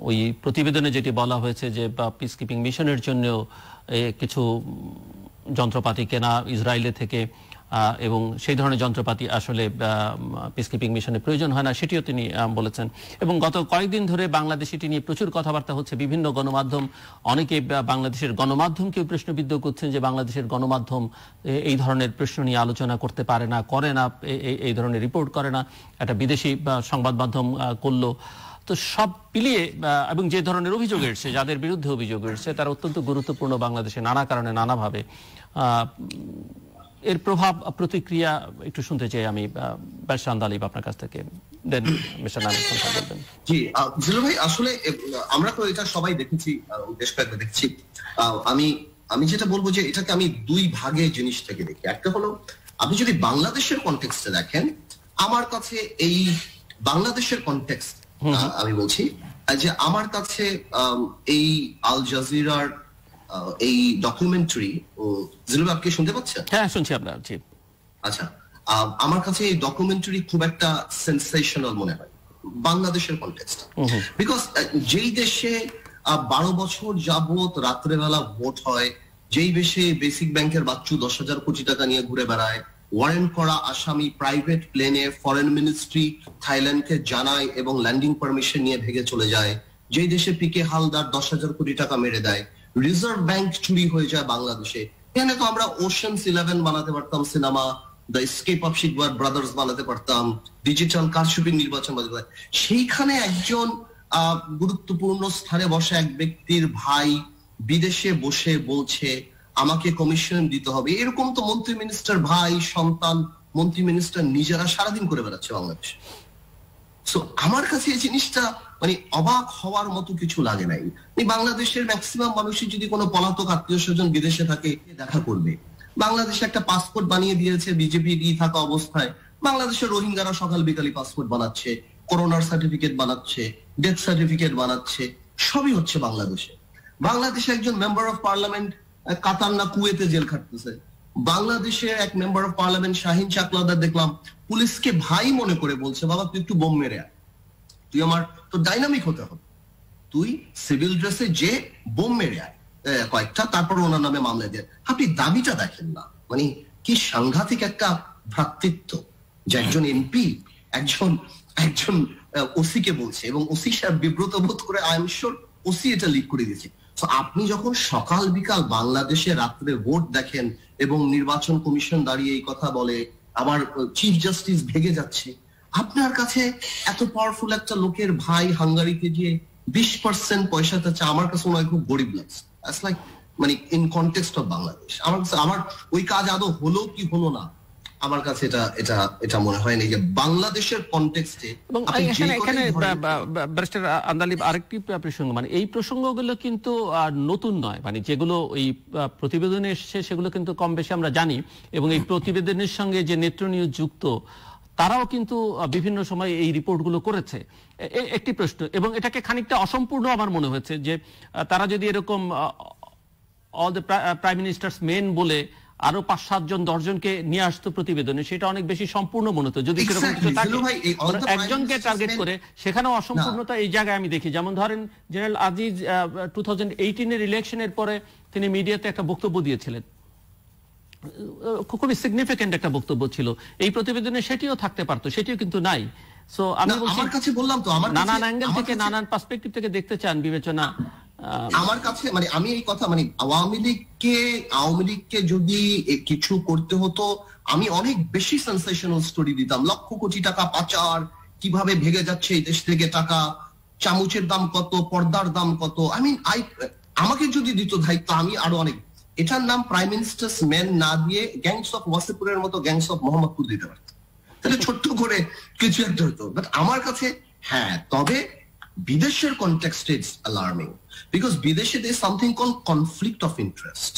ওই প্রতিবেদনে যেটি বলা হয়েছে যে পিস কিপিং মিশনের জন্য কিছু যন্ত্রপাতি কেনা ইসরায়েলের থেকে এবং সেই ধরনের যন্ত্রপাতি আসলে পিসকিপিং মিশনে প্রয়োজন হয় না, সেটিও তিনি বলেছেন। এবং গত কয়েকদিন ধরে বাংলাদেশ এটি নিয়ে প্রচুর কথাবার্তা হচ্ছে, বিভিন্ন গণমাধ্যম, অনেকে বাংলাদেশের গণমাধ্যমকেও প্রশ্নবিদ্ধ করছেন যে বাংলাদেশের গণমাধ্যম এই ধরনের প্রশ্ন নিয়ে আলোচনা করতে পারে না, করে না এই ধরনের রিপোর্ট করে না, একটা বিদেশি সংবাদ মাধ্যম করল। তো সব মিলিয়ে এবং যে ধরনের অভিযোগ এসছে, যাদের বিরুদ্ধে অভিযোগ এসছে, তারা অত্যন্ত গুরুত্বপূর্ণ বাংলাদেশে নানা কারণে, নানাভাবে এর প্রভাব প্রতিক্রিয়া একটু শুনতে চাই আমি ব্যাসান আলিব আপনার কাছ থেকে। দেন মিস্টার বলবেন। জি জিলু ভাই আসলে আমরা তো এটা সবাই দেখেছি বেশ কয়েকবার দেখছি। আমি আমি যেটা বলব যে এটাকে আমি দুই ভাগে জিনিসটাকে দেখি। একটা হলো আপনি যদি বাংলাদেশের কনটেক্সটে দেখেন আমার কাছে এই বাংলাদেশের কনটেক্সট আমি বলছি যে আমার কাছে এই আল জাজিরার এই ডকুমেন্টারি জিলুব আপনি শুনতে পাচ্ছেন? হ্যাঁ শুনছি আপনার জি। আচ্ছা আমার কাছে এই ডকুমেন্টারি খুব একটা সেন্সেশনাল মনে হয় বাংলাদেশের কনটেক্সট বিকজ যেই দেশে বারো বছর যাবত রাত্রেবেলা ভোট হয় যেই দেশে বেসিক ব্যাংকের বাচ্চু দশ হাজার কোটি টাকা নিয়ে ঘুরে বেড়ায় ওয়ারেন্ট করা আসামি প্রাইভেট প্লেনে ফরেন মিনিস্ট্রি থাইল্যান্ডকে জানায় এবং ল্যান্ডিং পারমিশন নিয়ে ভেঙে চলে যায় যেই দেশে পিকে হালদার দশ হাজার কোটি টাকা মেরে দেয় রিজার্ভ ব্যাংক চুরি হয়ে যায় বাংলাদেশে। এখানে তো আমরা ওশানস ইলেভেন বানাতে পারতাম সিনেমা দ্য স্কেপ অফ শিকবার ব্রাদার্স বানাতে পারতাম ডিজিটাল কারশুপিং নির্বাচন বানাতে সেইখানে একজন গুরুত্বপূর্ণ স্থানে বসে এক ব্যক্তির ভাই বিদেশে বসে বলছে, আমাকে কমিশন দিতে হবে। এরকম তো মন্ত্রী মিনিস্টার ভাই, সন্তান, মন্ত্রী মিনিস্টার নিজেরা সারাদিন করে বেড়াচ্ছে বাংলাদেশ। সো আমার কাছে এই জিনিসটা মানে অবাক হওয়ার মতো কিছু লাগে নাই। বাংলাদেশের ম্যাক্সিমাম মানুষই যদি কোনো পলাতক আত্মীয় স্বজন বিদেশে থাকে দেখা করবে। বাংলাদেশে একটা পাসপোর্ট বানিয়ে দিয়েছে বিজেপি থাকা অবস্থায়। বাংলাদেশের রোহিঙ্গারা সকাল বিকালই পাসপোর্ট বানাচ্ছে করোনার সার্টিফিকেট বানাচ্ছে ডেথ সার্টিফিকেট বানাচ্ছে, সবই হচ্ছে বাংলাদেশে। বাংলাদেশে একজন মেম্বার অফ পার্লামেন্ট কাতার না কুয়েতে জেল খাটতেছে। বাংলাদেশে এক member of parliament Shahin Chakladar দেখলাম, পুলিশকে ভাই মনে করে বলছে, বাবা, তুই একটু বোম মেরে আয়। তুই আমার তো ডাইনামিক হতে হবে। তুই সিভিল ড্রেসে যে বোম মেরে আয় কয়েকটা, তারপর ওনার নামে মামলা দেন আপনি দাবিটা দেখেন না। মানে কি সাংঘাতিক একটা ভ্রাতৃত্ব যে একজন এমপি একজন একজন ওসি কে বলছে এবং ওসি সাহেব বিব্রত বোধ করে আই এম শিওর ওসি এটা লিক করে দিয়েছে। তো আপনি যখন সকাল বিকাল বাংলাদেশে রাত্রে ভোট দেখেন এবং নির্বাচন কমিশন দাঁড়িয়ে এই কথা বলে, আবার চিফ জাস্টিস ভেগে যাচ্ছে আপনার কাছে এত পাওয়ারফুল একটা লোকের ভাই হাঙ্গারিতে গিয়ে বিশ পার্সেন্ট পয়সা চাচ্ছে আমার কাছে মনে হয় খুব গরিব লাগছে। লাইক মানে ইন কনটেক্সট অফ বাংলাদেশ আমার কাছে আমার ওই কাজ আদৌ হলো কি হলো না আমার কাছে এটা এটা এটা মনে হয়নি যে বাংলাদেশের কনটেক্সটে এখানে ব্যারিস্টার আন্দালিব আরেকটি প্রসঙ্গ মানে এই প্রসঙ্গগুলো কিন্তু আর নতুন নয়। মানে যেগুলো এই প্রতিবেদনে এসেছে সেগুলো কিন্তু কম বেশি আমরা জানি। এবং এই প্রতিবেদনের সঙ্গে যে নেত্র নিউজ যুক্ত তারাও কিন্তু বিভিন্ন সময় এই রিপোর্টগুলো করেছে। একটি প্রশ্ন এবং এটাকে খানিকটা অসম্পূর্ণ আমার মনে হয়েছে যে তারা যদি এরকম all the prime minister's men বলে আরও পাঁচ সাতজন দশজনকে নিয়ে আসতো প্রতিবেদনে সেটা অনেক বেশি সম্পূর্ণ মনে হতো। যদি সেরকম কিছু থাকে একজনকে টার্গেট করে সেখানেও অসম্পূর্ণতা এই জায়গায় আমি দেখি। যেমন ধরেন জেনারেল আজিজ টু থাউজেন্ড এইটিনের ইলেকশনের পরে তিনি মিডিয়াতে একটা বক্তব্য দিয়েছিলেন। খুবই সিগনিফিকেন্ট একটা বক্তব্য ছিল। এই প্রতিবেদনে সেটিও থাকতে পারতো সেটিও কিন্তু নাই। সো আমি আমার কাছে বললাম তো আমার নানান অ্যাঙ্গেল থেকে নানান পার্সপেক্টিভ থেকে দেখতে চান বিবেচনা আমার কাছে মানে আমি এই কথা মানে আওয়ামী লীগকে আওয়ামী লীগকে যদি কিছু করতে হতো আমি অনেক বেশি সেন্সেশনাল স্টোরি দিতাম। লক্ষ কোটি টাকা পাচার কীভাবে ভেগে যাচ্ছে এই দেশ থেকে টাকা চামচের দাম কত পর্দার দাম কত। আই মিন আই আমাকে যদি দিত দায়িত্ব আমি আরও অনেক এটার নাম প্রাইম মিনিস্টার্স ম্যান না দিয়ে গ্যাংস অফ ওয়াসিপুরের মতো গ্যাংস অফ মোহাম্মদপুর দিতে পারত। তাহলে ছোট্ট করে কিছু একটা হতো। বাট আমার কাছে হ্যাঁ তবে বিদেশের কনটেক্সট ইজ অ্যালার্মিং বিকজ বিদেশে they something call conflict of interest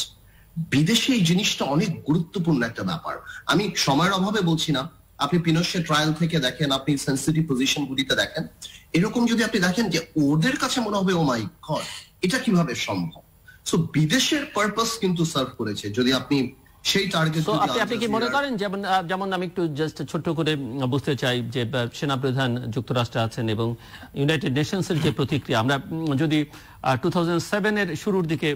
বিদেশে এই জিনিসটা অনেক গুরুত্বপূর্ণ একটা ব্যাপার। আমি সময়ের অভাবে বলছি না। আপনি পিনোশে ট্রায়াল থেকে দেখেন, আপনি সেন্সিটিভ পজিশন গুলিতে দেখেন। এরকম যদি আপনি দেখেন যে ওদের কাছে মনে হবে ও মাই গড এটা কীভাবে সম্ভব? সো বিদেশের পারপাস কিন্তু সার্ভ করেছে যদি আপনি সেই টার্গেট আপনি আপনি কি মনে করেন? যেমন যেমন আমি একটু জাস্ট ছোট্ট করে বুঝতে চাই যে সেনাপ্রধান যুক্তরাষ্ট্রে আছেন এবং ইউনাইটেড নেশনসের যে প্রতিক্রিয়া আমরা যদি টু সেভেনের শুরুর দিকে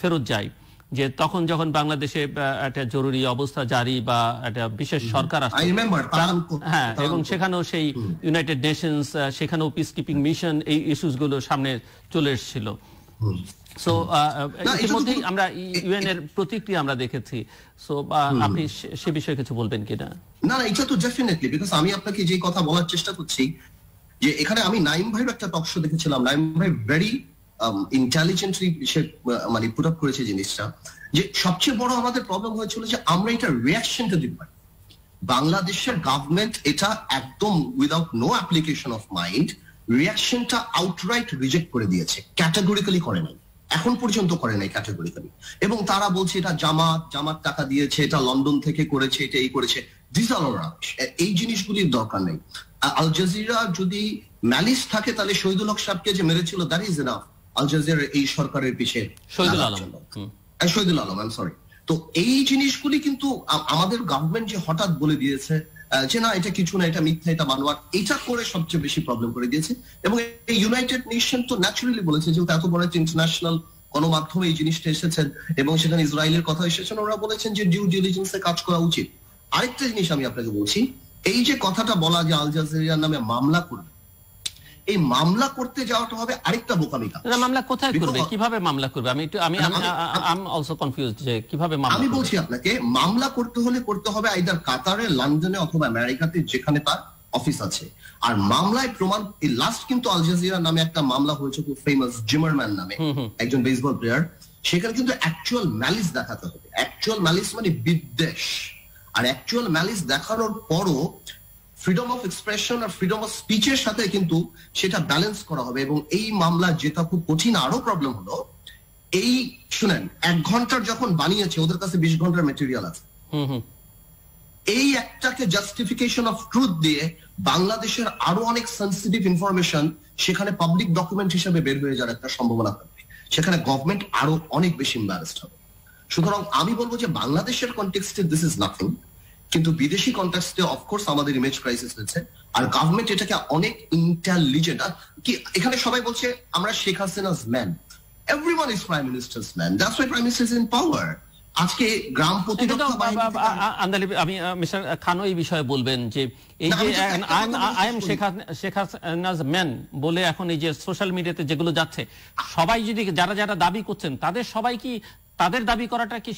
ফেরত যাই যে তখন যখন বাংলাদেশে একটা জরুরি অবস্থা জারি বা একটা বিশেষ সরকার আসছে হ্যাঁ এবং সেখানেও সেই ইউনাইটেড নেশনস সেখানেও পিস কিপিং মিশন এই ইস্যুসগুলো সামনে চলে এসেছিল। সো ইতিমধ্যেই আমরা ইউএন এর প্রতিক্রিয়া আমরা দেখেছি। সো আপনি সে- বিষয়ে কিছু বলবেন কিনা না? না এটা তো ডেফিনেটলি বিকজ আমি আপনাকে যে কথা বলার চেষ্টা করছি যে এখানে আমি নাইম ভাইয়ের একটা টক শো দেখেছিলাম। নাইম ভাই ভেরি ইন্টেলিজেন্টলি সে মানে পুট আপ করেছে জিনিসটা। যে সবচেয়ে বড় আমাদের প্রবলেম হয়েছিল যে আমরা এটা রিয়াকশনটা দিতে পারি। বাংলাদেশের গভর্নমেন্ট এটা একদম without no application of mind রিয়াকশনটা আউটরাইট রিজেক্ট করে দিয়েছে ক্যাটাগরিক্যালি করে নাই। এখন পর্যন্ত করে নাই ক্যাটাগরিক্যালি এবং তারা বলছে এটা জামাত জামাত টাকা দিয়েছে এটা লন্ডন থেকে করেছে এটা এই করেছে। দিস আর এই জিনিসগুলির দরকার নেই। আল জাজিরা যদি ম্যালিস থাকে তাহলে শহীদুল হক সাহেবকে যে মেরেছিল that is enough Al Jazeera এই সরকারের পিছে শহীদুল আলম। শহীদুল আলম আই সরি তো এই জিনিসগুলি কিন্তু আমাদের গভর্নমেন্ট যে হঠাৎ বলে দিয়েছে যে না, এটা কিছু না, এটা মিথ্যা, এটা বানোয়ার এটা করে সবচেয়ে বেশি প্রবলেম করে দিয়েছে। এবং এই ইউনাইটেড নেশন তো ন্যাচুরালি বলেছে, যেহেতু এত বড় একটা ইন্টারন্যাশনাল গণমাধ্যমে এই জিনিসটা এসেছেন এবং সেখানে ইসরায়েলের কথা এসেছেন, ওরা বলেছেন যে ডিউ ডিলিজেন্সে কাজ করা উচিত। আরেকটা জিনিস আমি আপনাকে বলছি, এই যে কথাটা বলা যে আল জাজিরার নামে মামলা করবে এই মামলা করতে যাওয়াটা হবে আরেকটা বোকামি কাজ মামলা কোথায় করবে? কীভাবে মামলা করবে? আমি একটু আমি আমি- অলসো কনফিউজ যে কীভাবে মামলা আমি বলছি আপনাকে মামলা করতে হলে করতে হবে আইদার কাতারে লন্ডনে অথবা আমেরিকাতে যেখানে তার অফিস আছে। আর মামলায় প্রমাণ এই লাস্ট কিন্তু আল জাজিরা নামে একটা মামলা হয়েছে খুব ফেমাস জিমারম্যান নামে একজন বেসবল প্লেয়ার সেখানে কিন্তু অ্যাকচুয়াল ম্যালিস দেখাতে হবে। অ্যাকচুয়াল ম্যালিস মানে বিদ্বেষ। আর অ্যাকচুয়াল ম্যালিস দেখানোর পরও ফ্রিডম অফ এক্সপ্রেশন আর ফ্রিডম অফ স্পিচের সাথে কিন্তু সেটা ব্যালেন্স করা হবে এবং এই মামলা যেটা খুব কঠিন আরও প্রবলেম হলো এই শুনেন এক ঘণ্টার যখন বানিয়েছে ওদের কাছে বিশ ঘণ্টার মেটেরিয়াল আছে। এই একটাকে জাস্টিফিকেশন অফ ট্রুথ দিয়ে বাংলাদেশের আরও অনেক সেন্সিটিভ ইনফরমেশন সেখানে পাবলিক ডকুমেন্ট হিসেবে বের হয়ে যাওয়ার একটা সম্ভাবনা থাকবে। সেখানে গভর্নমেন্ট আরও অনেক বেশি এম্বারেসড হবে। সুতরাং আমি বলব যে বাংলাদেশের কন্টেক্সটে দিস ইজ নাথিং কিন্তু বিদেশি কন্টেক্সটে অফকোর্স আমাদের ইমেজ ক্রাইসিস হয়েছে। আর গভর্নমেন্ট এটাকে অনেক ইন্টেলিজেন্ট কি এখানে সবাই বলছে আমরা Sheikh Hasina's man everyone is prime minister's man that's why prime minister is in power আজকে গ্রাম প্রতিরক্ষা বাহিনী আমি মিস্টার খানও এই বিষয়ে বলবেন যে এই যে I am Sheikh Hasina's man বলে এখন এই যে সোশ্যাল মিডিয়াতে যেগুলো যাচ্ছে সবাই যদি যারা যারা দাবি করছেন তাদের সবাই কি তাদের দাবি করাটা কি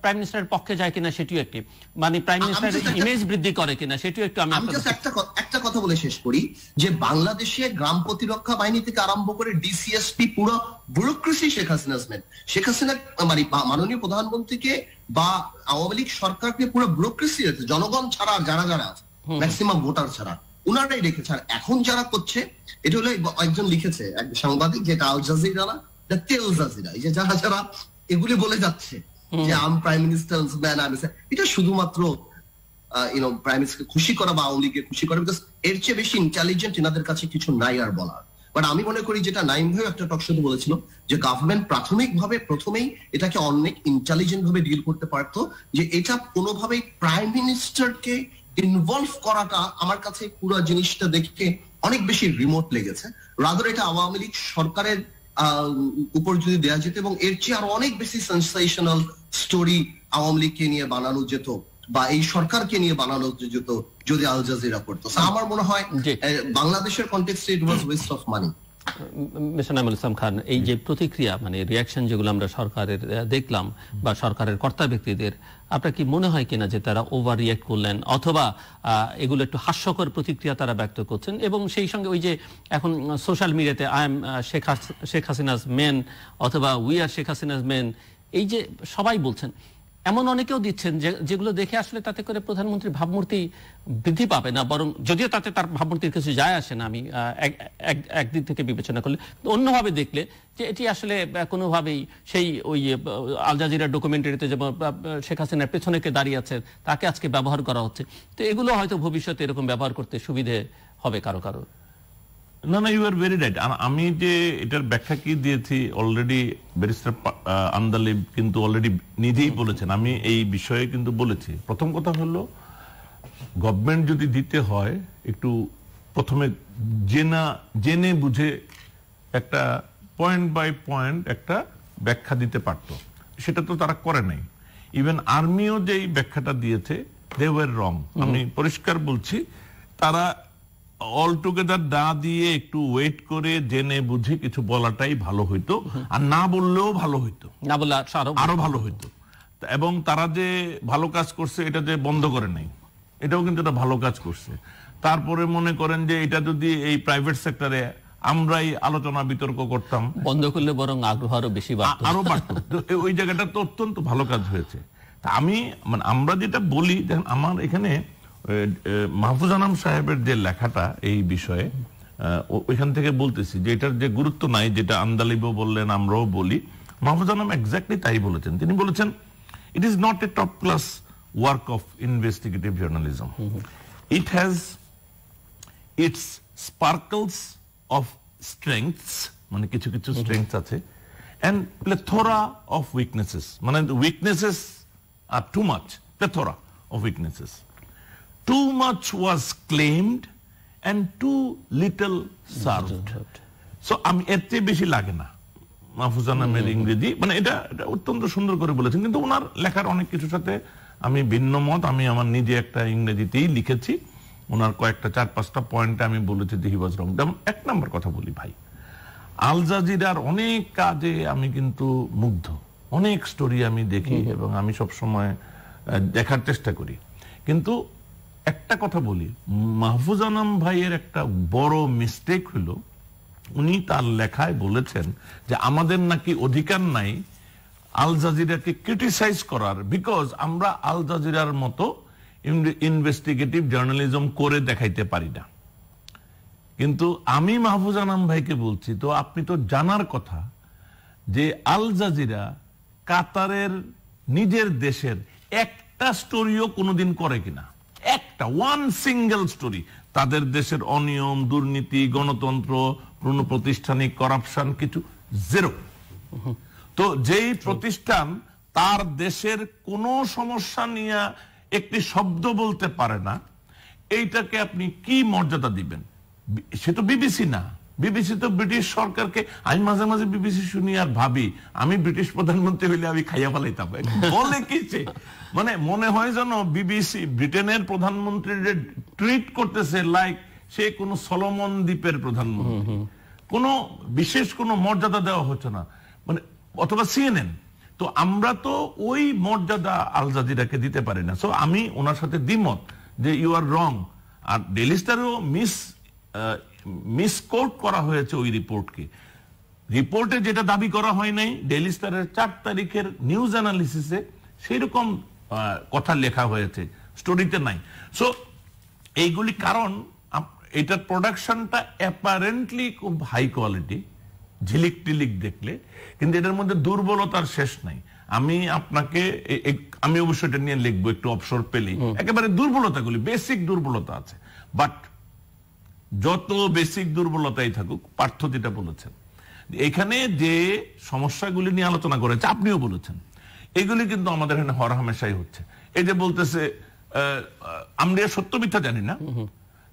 প্রাইম মিনিস্টারের পক্ষে যায় কিনা সেটিও একটি। মানে প্রাইম মিনিস্টার ইমেজ বৃদ্ধি করে কিনা সেটিও একটু আমি একটা একটা কথা বলে শেষ করি যে বাংলাদেশে গ্রাম প্রতিরক্ষা বাহিনী থেকে আরম্ভ করে ডিসিএসপি পুরো ব্যুরোক্রেসি শেখ men। শেখ হাসিনা মানে মাননীয় প্রধানমন্ত্রীকে বা আওয়ামী লীগ সরকারকে পুরো ব্যুরোক্রেসি জনগণ ছাড়া যারা যারা আছে ম্যাক্সিমাম ভোটার ছাড়া। উনারাই রেখেছে। আর এখন যারা করছে এটা হলো একজন লিখেছে এক সাংবাদিক যেটা আল জাজিরা তেল জাজিরা এই যে যারা যারা এগুলি বলে যাচ্ছে যে আম প্রাইম মিনিস্টার ম্যান এটা শুধুমাত্র ইউনো প্রাইম মিনিস্টারকে খুশি করা বা আওয়ামী লীগকে খুশি করা বিকজ এর চেয়ে বেশি ইন্টেলিজেন্ট এনাদের কাছে কিছু নাই আর বলার। বাট আমি মনে করি যেটা নাইম ভাই একটা টক শোতে বলেছিল যে গভর্নমেন্ট প্রাথমিকভাবে প্রথমেই এটাকে অনেক ইন্টেলিজেন্ট ভাবে ডিল করতে পারতো যে এটা কোনোভাবেই প্রাইম মিনিস্টারকে ইনভলভ করাটা আমার কাছে পুরো জিনিসটা দেখে অনেক বেশি রিমোট লেগেছে। রাদার এটা আওয়ামী লীগ সরকারের উপর যদি দেওয়া যেত এবং এর চেয়ে আরও অনেক বেশি সেন্সেশনাল স্টোরি আওয়ামী লীগকে নিয়ে বানানো যেত বা এই সরকারকে নিয়ে বানানো যেত যদি আল জাজিরা করতো আমার মনে হয়। বাংলাদেশের কন্টেক্সটে it was waste of money mister Naimul Islam Khan, এই যে প্রতিক্রিয়া মানে রিয়াকশন যেগুলো আমরা সরকারের দেখলাম বা সরকারের কর্তা ব্যক্তিদের, আপনার কি মনে হয় কিনা যে তারা ওভার রিয়াক্ট করলেন অথবা এগুলো একটু হাস্যকর প্রতিক্রিয়া তারা ব্যক্ত করছেন? এবং সেই সঙ্গে ওই যে এখন সোশ্যাল মিডিয়াতে I am Sheikh Sheikh Hasina's men অথবা we are Sheikh Hasina's men এই যে সবাই বলছেন এমন অনেকেও দিচ্ছেন যে, যেগুলো দেখে আসলে তাতে করে প্রধানমন্ত্রীর ভাবমূর্তি বৃদ্ধি পাবে না, বরং যদিও তাতে তার ভাবমূর্তির কিছু যায় আসে না, আমি এক- এক- একদিক থেকে বিবেচনা করলে। অন্যভাবে দেখলে যে এটি আসলে কোনোভাবেই সেই ওই আল জাজিরার ডকুমেন্টারিতে যেমন শেখ হাসিনার পেছনে কে দাঁড়িয়ে আছে, তাকে আজকে ব্যবহার করা হচ্ছে। তো এগুলো হয়তো ভবিষ্যতে এরকম ব্যবহার করতে সুবিধে হবে কারও কারও। না না ইউ আর ভেরি রাইট আমি যে এটার ব্যাখ্যা কি দিয়েছি অলরেডি ব্যারিস্টার আন্দালিব কিন্তু অলরেডি নিজেই বলেছেন। আমি এই বিষয়ে কিন্তু বলেছি। প্রথম কথা হলো গভর্নমেন্ট যদি দিতে হয় একটু প্রথমে জেনা জেনে বুঝে একটা পয়েন্ট বাই পয়েন্ট একটা ব্যাখ্যা দিতে পারতো। সেটা তো তারা করে নাই। ইভেন আর্মিও যেই ব্যাখ্যাটা দিয়েছে দে ওয়ার রং আমি পরিষ্কার বলছি তারা অল টুগেদার না দিয়ে একটু ওয়েট করে জেনে বুঝে কিছু বলাটাই ভালো হইতো। আর না বললেও ভালো হইতো। না বলে আরও ভালো হইতো। এবং তারা যে ভালো কাজ করছে এটা যে বন্ধ করে নাই এটাও কিন্তু ভালো কাজ করছে। তারপরে মনে করেন যে এটা যদি এই প্রাইভেট সেক্টরে আমরাই আলোচনা বিতর্ক করতাম বন্ধ করলে বরং আগ্রহ আরও বেশি আরও বাড়তো। ওই জায়গাটা তো অত্যন্ত ভালো কাজ হয়েছে। তা আমি মানে আমরা যেটা বলি দেখেন আমার এখানে মাহফুজ আনাম সাহেবের যে লেখাটা এই বিষয়ে ওইখান থেকে বলতেছি যে এটার যে গুরুত্ব নাই, যেটা আন্দালিবও বললেন, আমরাও বলি, মাহফুজ আনাম এক্স্যাক্টলি তাই বলেছেন। তিনি বলেছেন it is not a top class work of investigative journalism it has its sparkles of strengths মানে কিছু কিছু স্ট্রেংথ আছে অ্যান্ড প্লেথোরা অফ উইকনেসেস মানে weaknesses are too much plethora of weaknesses too much was claimed and too little served so আমি এর চেয়ে বেশি লাগে না। মাহফুজা নামের ইংরেজি। মানে এটা অত্যন্ত সুন্দর করে বলেছেন। কিন্তু ওনার লেখার অনেক কিছুর সাথে আমি ভিন্ন মত। আমি আমার নিজে একটা ইংরেজিতেই লিখেছি। ওনার কয়েকটা চার পাঁচটা পয়েন্টে আমি বলেছি যে হি ওয়াজ রং যেমন এক নম্বর কথা বলি ভাই। আল জাজিরার অনেক কাজে আমি কিন্তু মুগ্ধ। অনেক স্টোরি আমি দেখি এবং আমি সব সময় দেখার চেষ্টা করি। কিন্তু একটা কথা বলি। মাহফুজ আনাম ভাইয়ের একটা বড় মিস্টেক হলো, উনি তার লেখায় বলেছেন যে, আমাদের নাকি অধিকার নাই আল জাজিরাকে ক্রিটিসাইজ করার বিকজ আমরা আল জাজিরার মতো ইনভেস্টিগেটিভ জার্নালিজম করে দেখাইতে পারি না। কিন্তু আমি মাহফুজ আনাম ভাইকে বলছি, তো আপনি তো জানার কথা যে, আল জাজিরা কাতারের নিজের দেশের একটা স্টোরিও কোনোদিন করে কিনা। একটা ওয়ান সিঙ্গেল স্টোরি তাদের দেশের অনিয়ম দুর্নীতি গণতন্ত্র প্রতিষ্ঠানিক করাপশন কিছু জেরো তো যেই প্রতিষ্ঠান তার দেশের কোনো সমস্যা নিয়ে একটি শব্দ বলতে পারে না এইটাকে আপনি কি মর্যাদা দিবেন? সে তো বিবিসি না। বিবিসি তো ব্রিটিশ সরকারকে আমি মাঝে মাঝে বিবিসি শুনি আর ভাবি আমি ব্রিটিশ প্রধানমন্ত্রী হইলে আমি খাইয়া ফেলাইতাম। বলে কিছে মানে মনে হয় যেন বিবিসি ব্রিটেনের প্রধানমন্ত্রী ট্রিট করতেছে লাইক সে কোন সলমন দ্বীপের প্রধানমন্ত্রী। কোন বিশেষ কোন মর্যাদা দেওয়া হচ্ছে না। মানে অথবা সিএনএন তো আমরা তো ওই মর্যাদা আল জাজিরাকে দিতে পারি না। সো আমি ওনার সাথে দ্বিমত যে ইউ আর রং আর ডেলি স্টারও মিস মিসকোট করা হয়েছে ওই রিপোর্টকে রিপোর্টে যেটা দাবি করা হয় নাই ডেলি স্টারের চার তারিখের নিউজ অ্যানালিসিসে সেইরকম কথা লেখা হয়েছে স্টোরিতে নাই। সো এইগুলি কারণ এটার প্রোডাকশনটা অ্যাপারেন্টলি খুব হাই কোয়ালিটি ঝিলিক টিলিক দেখলে কিন্তু এটার মধ্যে দুর্বলতার শেষ নাই। আমি আপনাকে আমি অবশ্যই এটা নিয়ে লিখব একটু অবসর পেলেই। একেবারে দুর্বলতাগুলি বেসিক দুর্বলতা আছে। বাট যত বেসিক দুর্বলতাই থাকুক পার্থ যেটা বলেছেন। এখানে যে সমস্যাগুলি নিয়ে আলোচনা করেছে আপনিও বলেছেন। এগুলি কিন্তু আমাদের এখানে হরহামেশাই হচ্ছে। এই যে বলতেছে আমরা সত্য মিথ্যা জানি না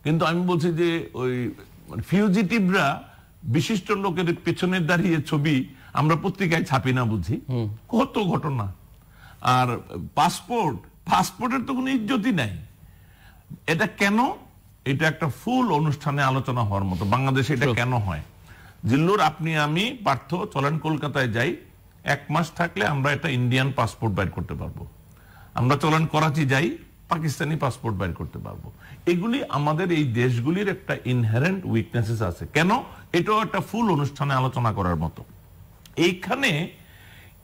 কিন্তু আমি বলছি যে ওই ফিউজিটিভরা বিশিষ্ট লোকের পেছনে দাঁড়িয়ে ছবি আমরা পত্রিকায় ছাপি না বুঝি। কত ঘটনা। আর পাসপোর্ট পাসপোর্টের তো কোনো ইজ্জতই নাই। এটা কেন? এটা একটা ফুল অনুষ্ঠানে আলোচনা হওয়ার মতো। বাংলাদেশে এটা কেন হয়? জিল্লুর আপনি আমি পার্থ চলেন কলকাতায় যাই। এক মাস থাকলে আমরা একটা ইন্ডিয়ান পাসপোর্ট বাইর করতে পারব। আমরা চলেন করাচি যাই, পাকিস্তানি পাসপোর্ট বাইর করতে পারব। এগুলি আমাদের এই দেশগুলির একটা ইনহারেন্ট উইকনেসেস আছে। কেন? এটাও একটা ফুল অনুষ্ঠানে আলোচনা করার মতো। এইখানে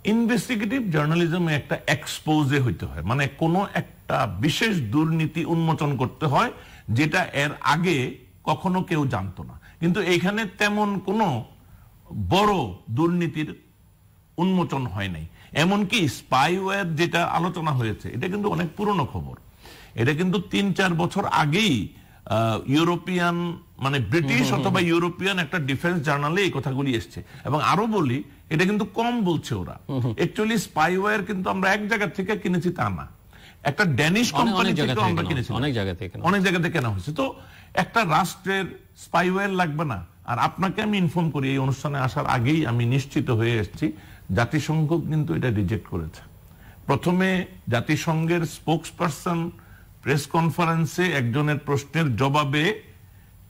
ইনভেস্টিগেটিভ জার্নালিজমে একটা এক্সপোজে হইতে হয়। মানে কোনো একটা বিশেষ দুর্নীতি উন্মোচন করতে হয়, যেটা এর আগে কখনো কেউ জানতো না। কিন্তু এখানে তেমন কোনো বড় দুর্নীতির উন্মোচন হয় নাই। এমনকি স্পাইওয়্যার যেটা আলোচনা হয়েছে এটা কিন্তু অনেক পুরনো খবর। এটা কিন্তু তিন চার বছর আগেই ইউরোপিয়ান মানে ব্রিটিশ অথবা ইউরোপিয়ান একটা ডিফেন্স জার্নালে এই কথাগুলি এসছে। এবং আরও বলি এটা কিন্তু কম বলছে ওরা। অ্যাকচুয়ালি স্পাইওয়্যার কিন্তু আমরা এক জায়গা থেকে কিনেছি তা না। একটা ড্যানিশ কোম্পানি থেকে আমরা কিনেছি অনেক জায়গা থেকে অনেক জায়গা থেকে কেনা হয়েছে। তো একটা রাষ্ট্রের স্পাইওয়্যার লাগবে না। আর আপনাকে আমি ইনফর্ম করি এই অনুষ্ঠানে আসার আগেই আমি নিশ্চিত হয়ে এসেছি জাতিসংঘ কিন্তু এটা রিজেক্ট করেছে। প্রথমে জাতিসংঘের স্পোক্স পার্সন প্রেস কনফারেন্সে একজনের প্রশ্নের জবাবে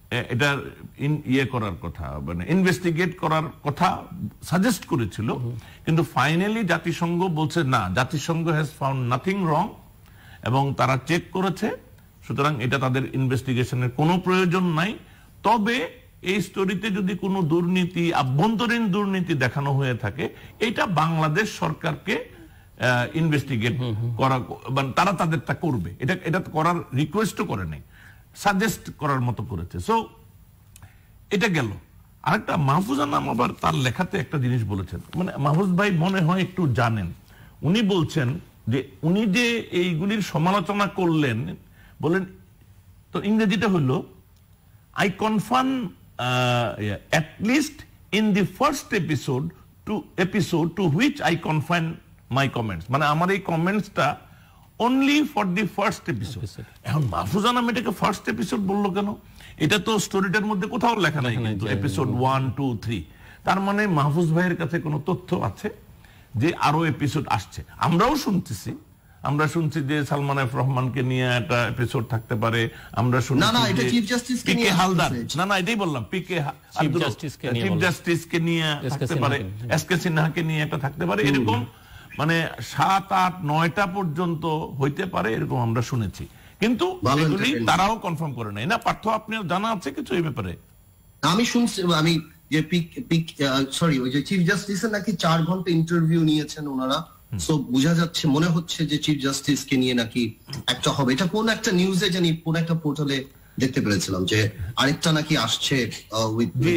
এটা ইয়ে করার কথা মানে ইনভেস্টিগেট করার কথা সাজেস্ট করেছিল। কিন্তু ফাইনালি জাতিসংঘ বলছে না জাতিসংঘ হ্যাজ ফাউন্ড নাথিং রং এবং তারা চেক করেছে সুতরাং এটা তাদের ইনভেস্টিগেশনের কোনো প্রয়োজন নাই। তবে এই স্টোরিতে যদি কোনো দুর্নীতি আভ্যন্তরীণ দুর্নীতি দেখানো হয়ে থাকে এটা বাংলাদেশ সরকারকে ইনভেস্টিগেট করা মানে তারা তাদেরটা করবে। এটা এটা করার রিকোয়েস্টও করে নেই। সাজেস্ট করার মতো করেছে। সো এটা গেল। আরেকটা মাহফুজা নাম আবার তার লেখাতে একটা জিনিস বলেছেন। মানে মাহফুজ ভাই মনে হয় একটু জানেন। উনি বলছেন যে উনি যে এইগুলির সমালোচনা করলেন বলেন তো ইংরেজিটা হলো I confirm at least in the first episode two episode two which I confine my comments মানে আমার এই কমেন্টসটা only for the first episode এখন মাহফুজা নাম এটাকে ফার্স্ট এপিসোড বলল কেন? এটা তো স্টোরিটার মধ্যে কোথাও লেখা নাই কিন্তু এপিসোড ওয়ান টু থ্রি তার মানে মাহফুজ ভাইয়ের কাছে কোনো তথ্য আছে যে আরও এপিসোড আসছে? আমরাও শুনতেছি। আমরা শুনছি যে সালমান এফ রহমানকে নিয়ে একটা এপিসোড থাকতে পারে। আমরা শুনছি না, না, এটা Chief Justice কে নিয়ে হালদার। না না এটাই বললাম Justice কে নিয়ে চিফ জাস্টিস কে নিয়ে থাকতে পারে। সিনহাকে নিয়ে। এস কে নিয়ে একটা থাকতে পারে। এরকম মানে সাত আট নয়টা পর্যন্ত হইতে পারে এরকম আমরা শুনেছি। কিন্তু এগুলি তারাও কনফার্ম করে নাই। না পার্থ আপনার জানা আছে কিছু এই ব্যাপারে? আমি শুনছি আমি যে পিক পিক সরি ওই যে চিফ জাস্টিসের নাকি চার ঘণ্টা ইন্টারভিউ নিয়েছেন ওনারা। সো বোঝা যাচ্ছে মনে হচ্ছে যে চিফ জাস্টিস কে নিয়ে নাকি একটা হবে। এটা কোন একটা নিউজে জানি কোন একটা পোর্টালে দেখতে পেরেছিলাম যে আরেকটা নাকি আসছে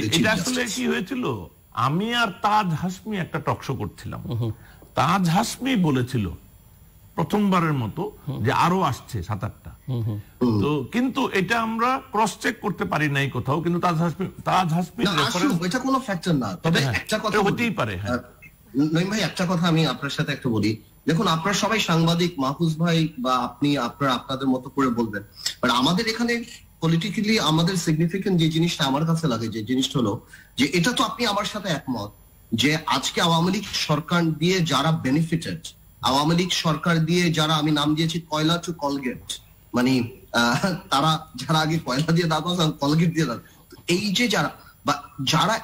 এটা আসলে কি হয়েছিল? আমি আর তাজ হাসমি একটা টকশো করছিলাম। তাজ হাসমি বলেছিল প্রথমবারের মতো যে আরও আসছে সাত আটটা তো কিন্তু এটা আমরা ক্রস চেক করতে পারি নাই কোথাও কিন্তু তাজ হাসমি তাজ হাসমি এটা কোনো ফ্যাক্টর না। তবে হ্যাঁ, একটা কথা হতেই পারে, হ্যাঁ। নঈম ভাই, একটা কথা আমি আপনার সাথে একটু বলি। দেখুন, আপনার সবাই সাংবাদিক, মাহফুজ ভাই বা আপনি, আপনার আপনাদের মতো করে বলবেন। বাট আমাদের এখানে পলিটিক্যালি আমাদের সিগনিফিকেন্ট যে জিনিসটা আমার কাছে লাগে, যে জিনিসটা হলো যে এটা তো আপনি আমার সাথে একমত যে আজকে আওয়ামী লীগ সরকার দিয়ে যারা বেনিফিটেড আওয়ামী লীগ সরকার দিয়ে যারা আমি নাম দিয়েছি কয়লা টু কলগেট মানে তারা যারা আগে কয়লা দিয়ে দাঁত কলগেট দিয়ে দাঁত এই যে যারা বা যারা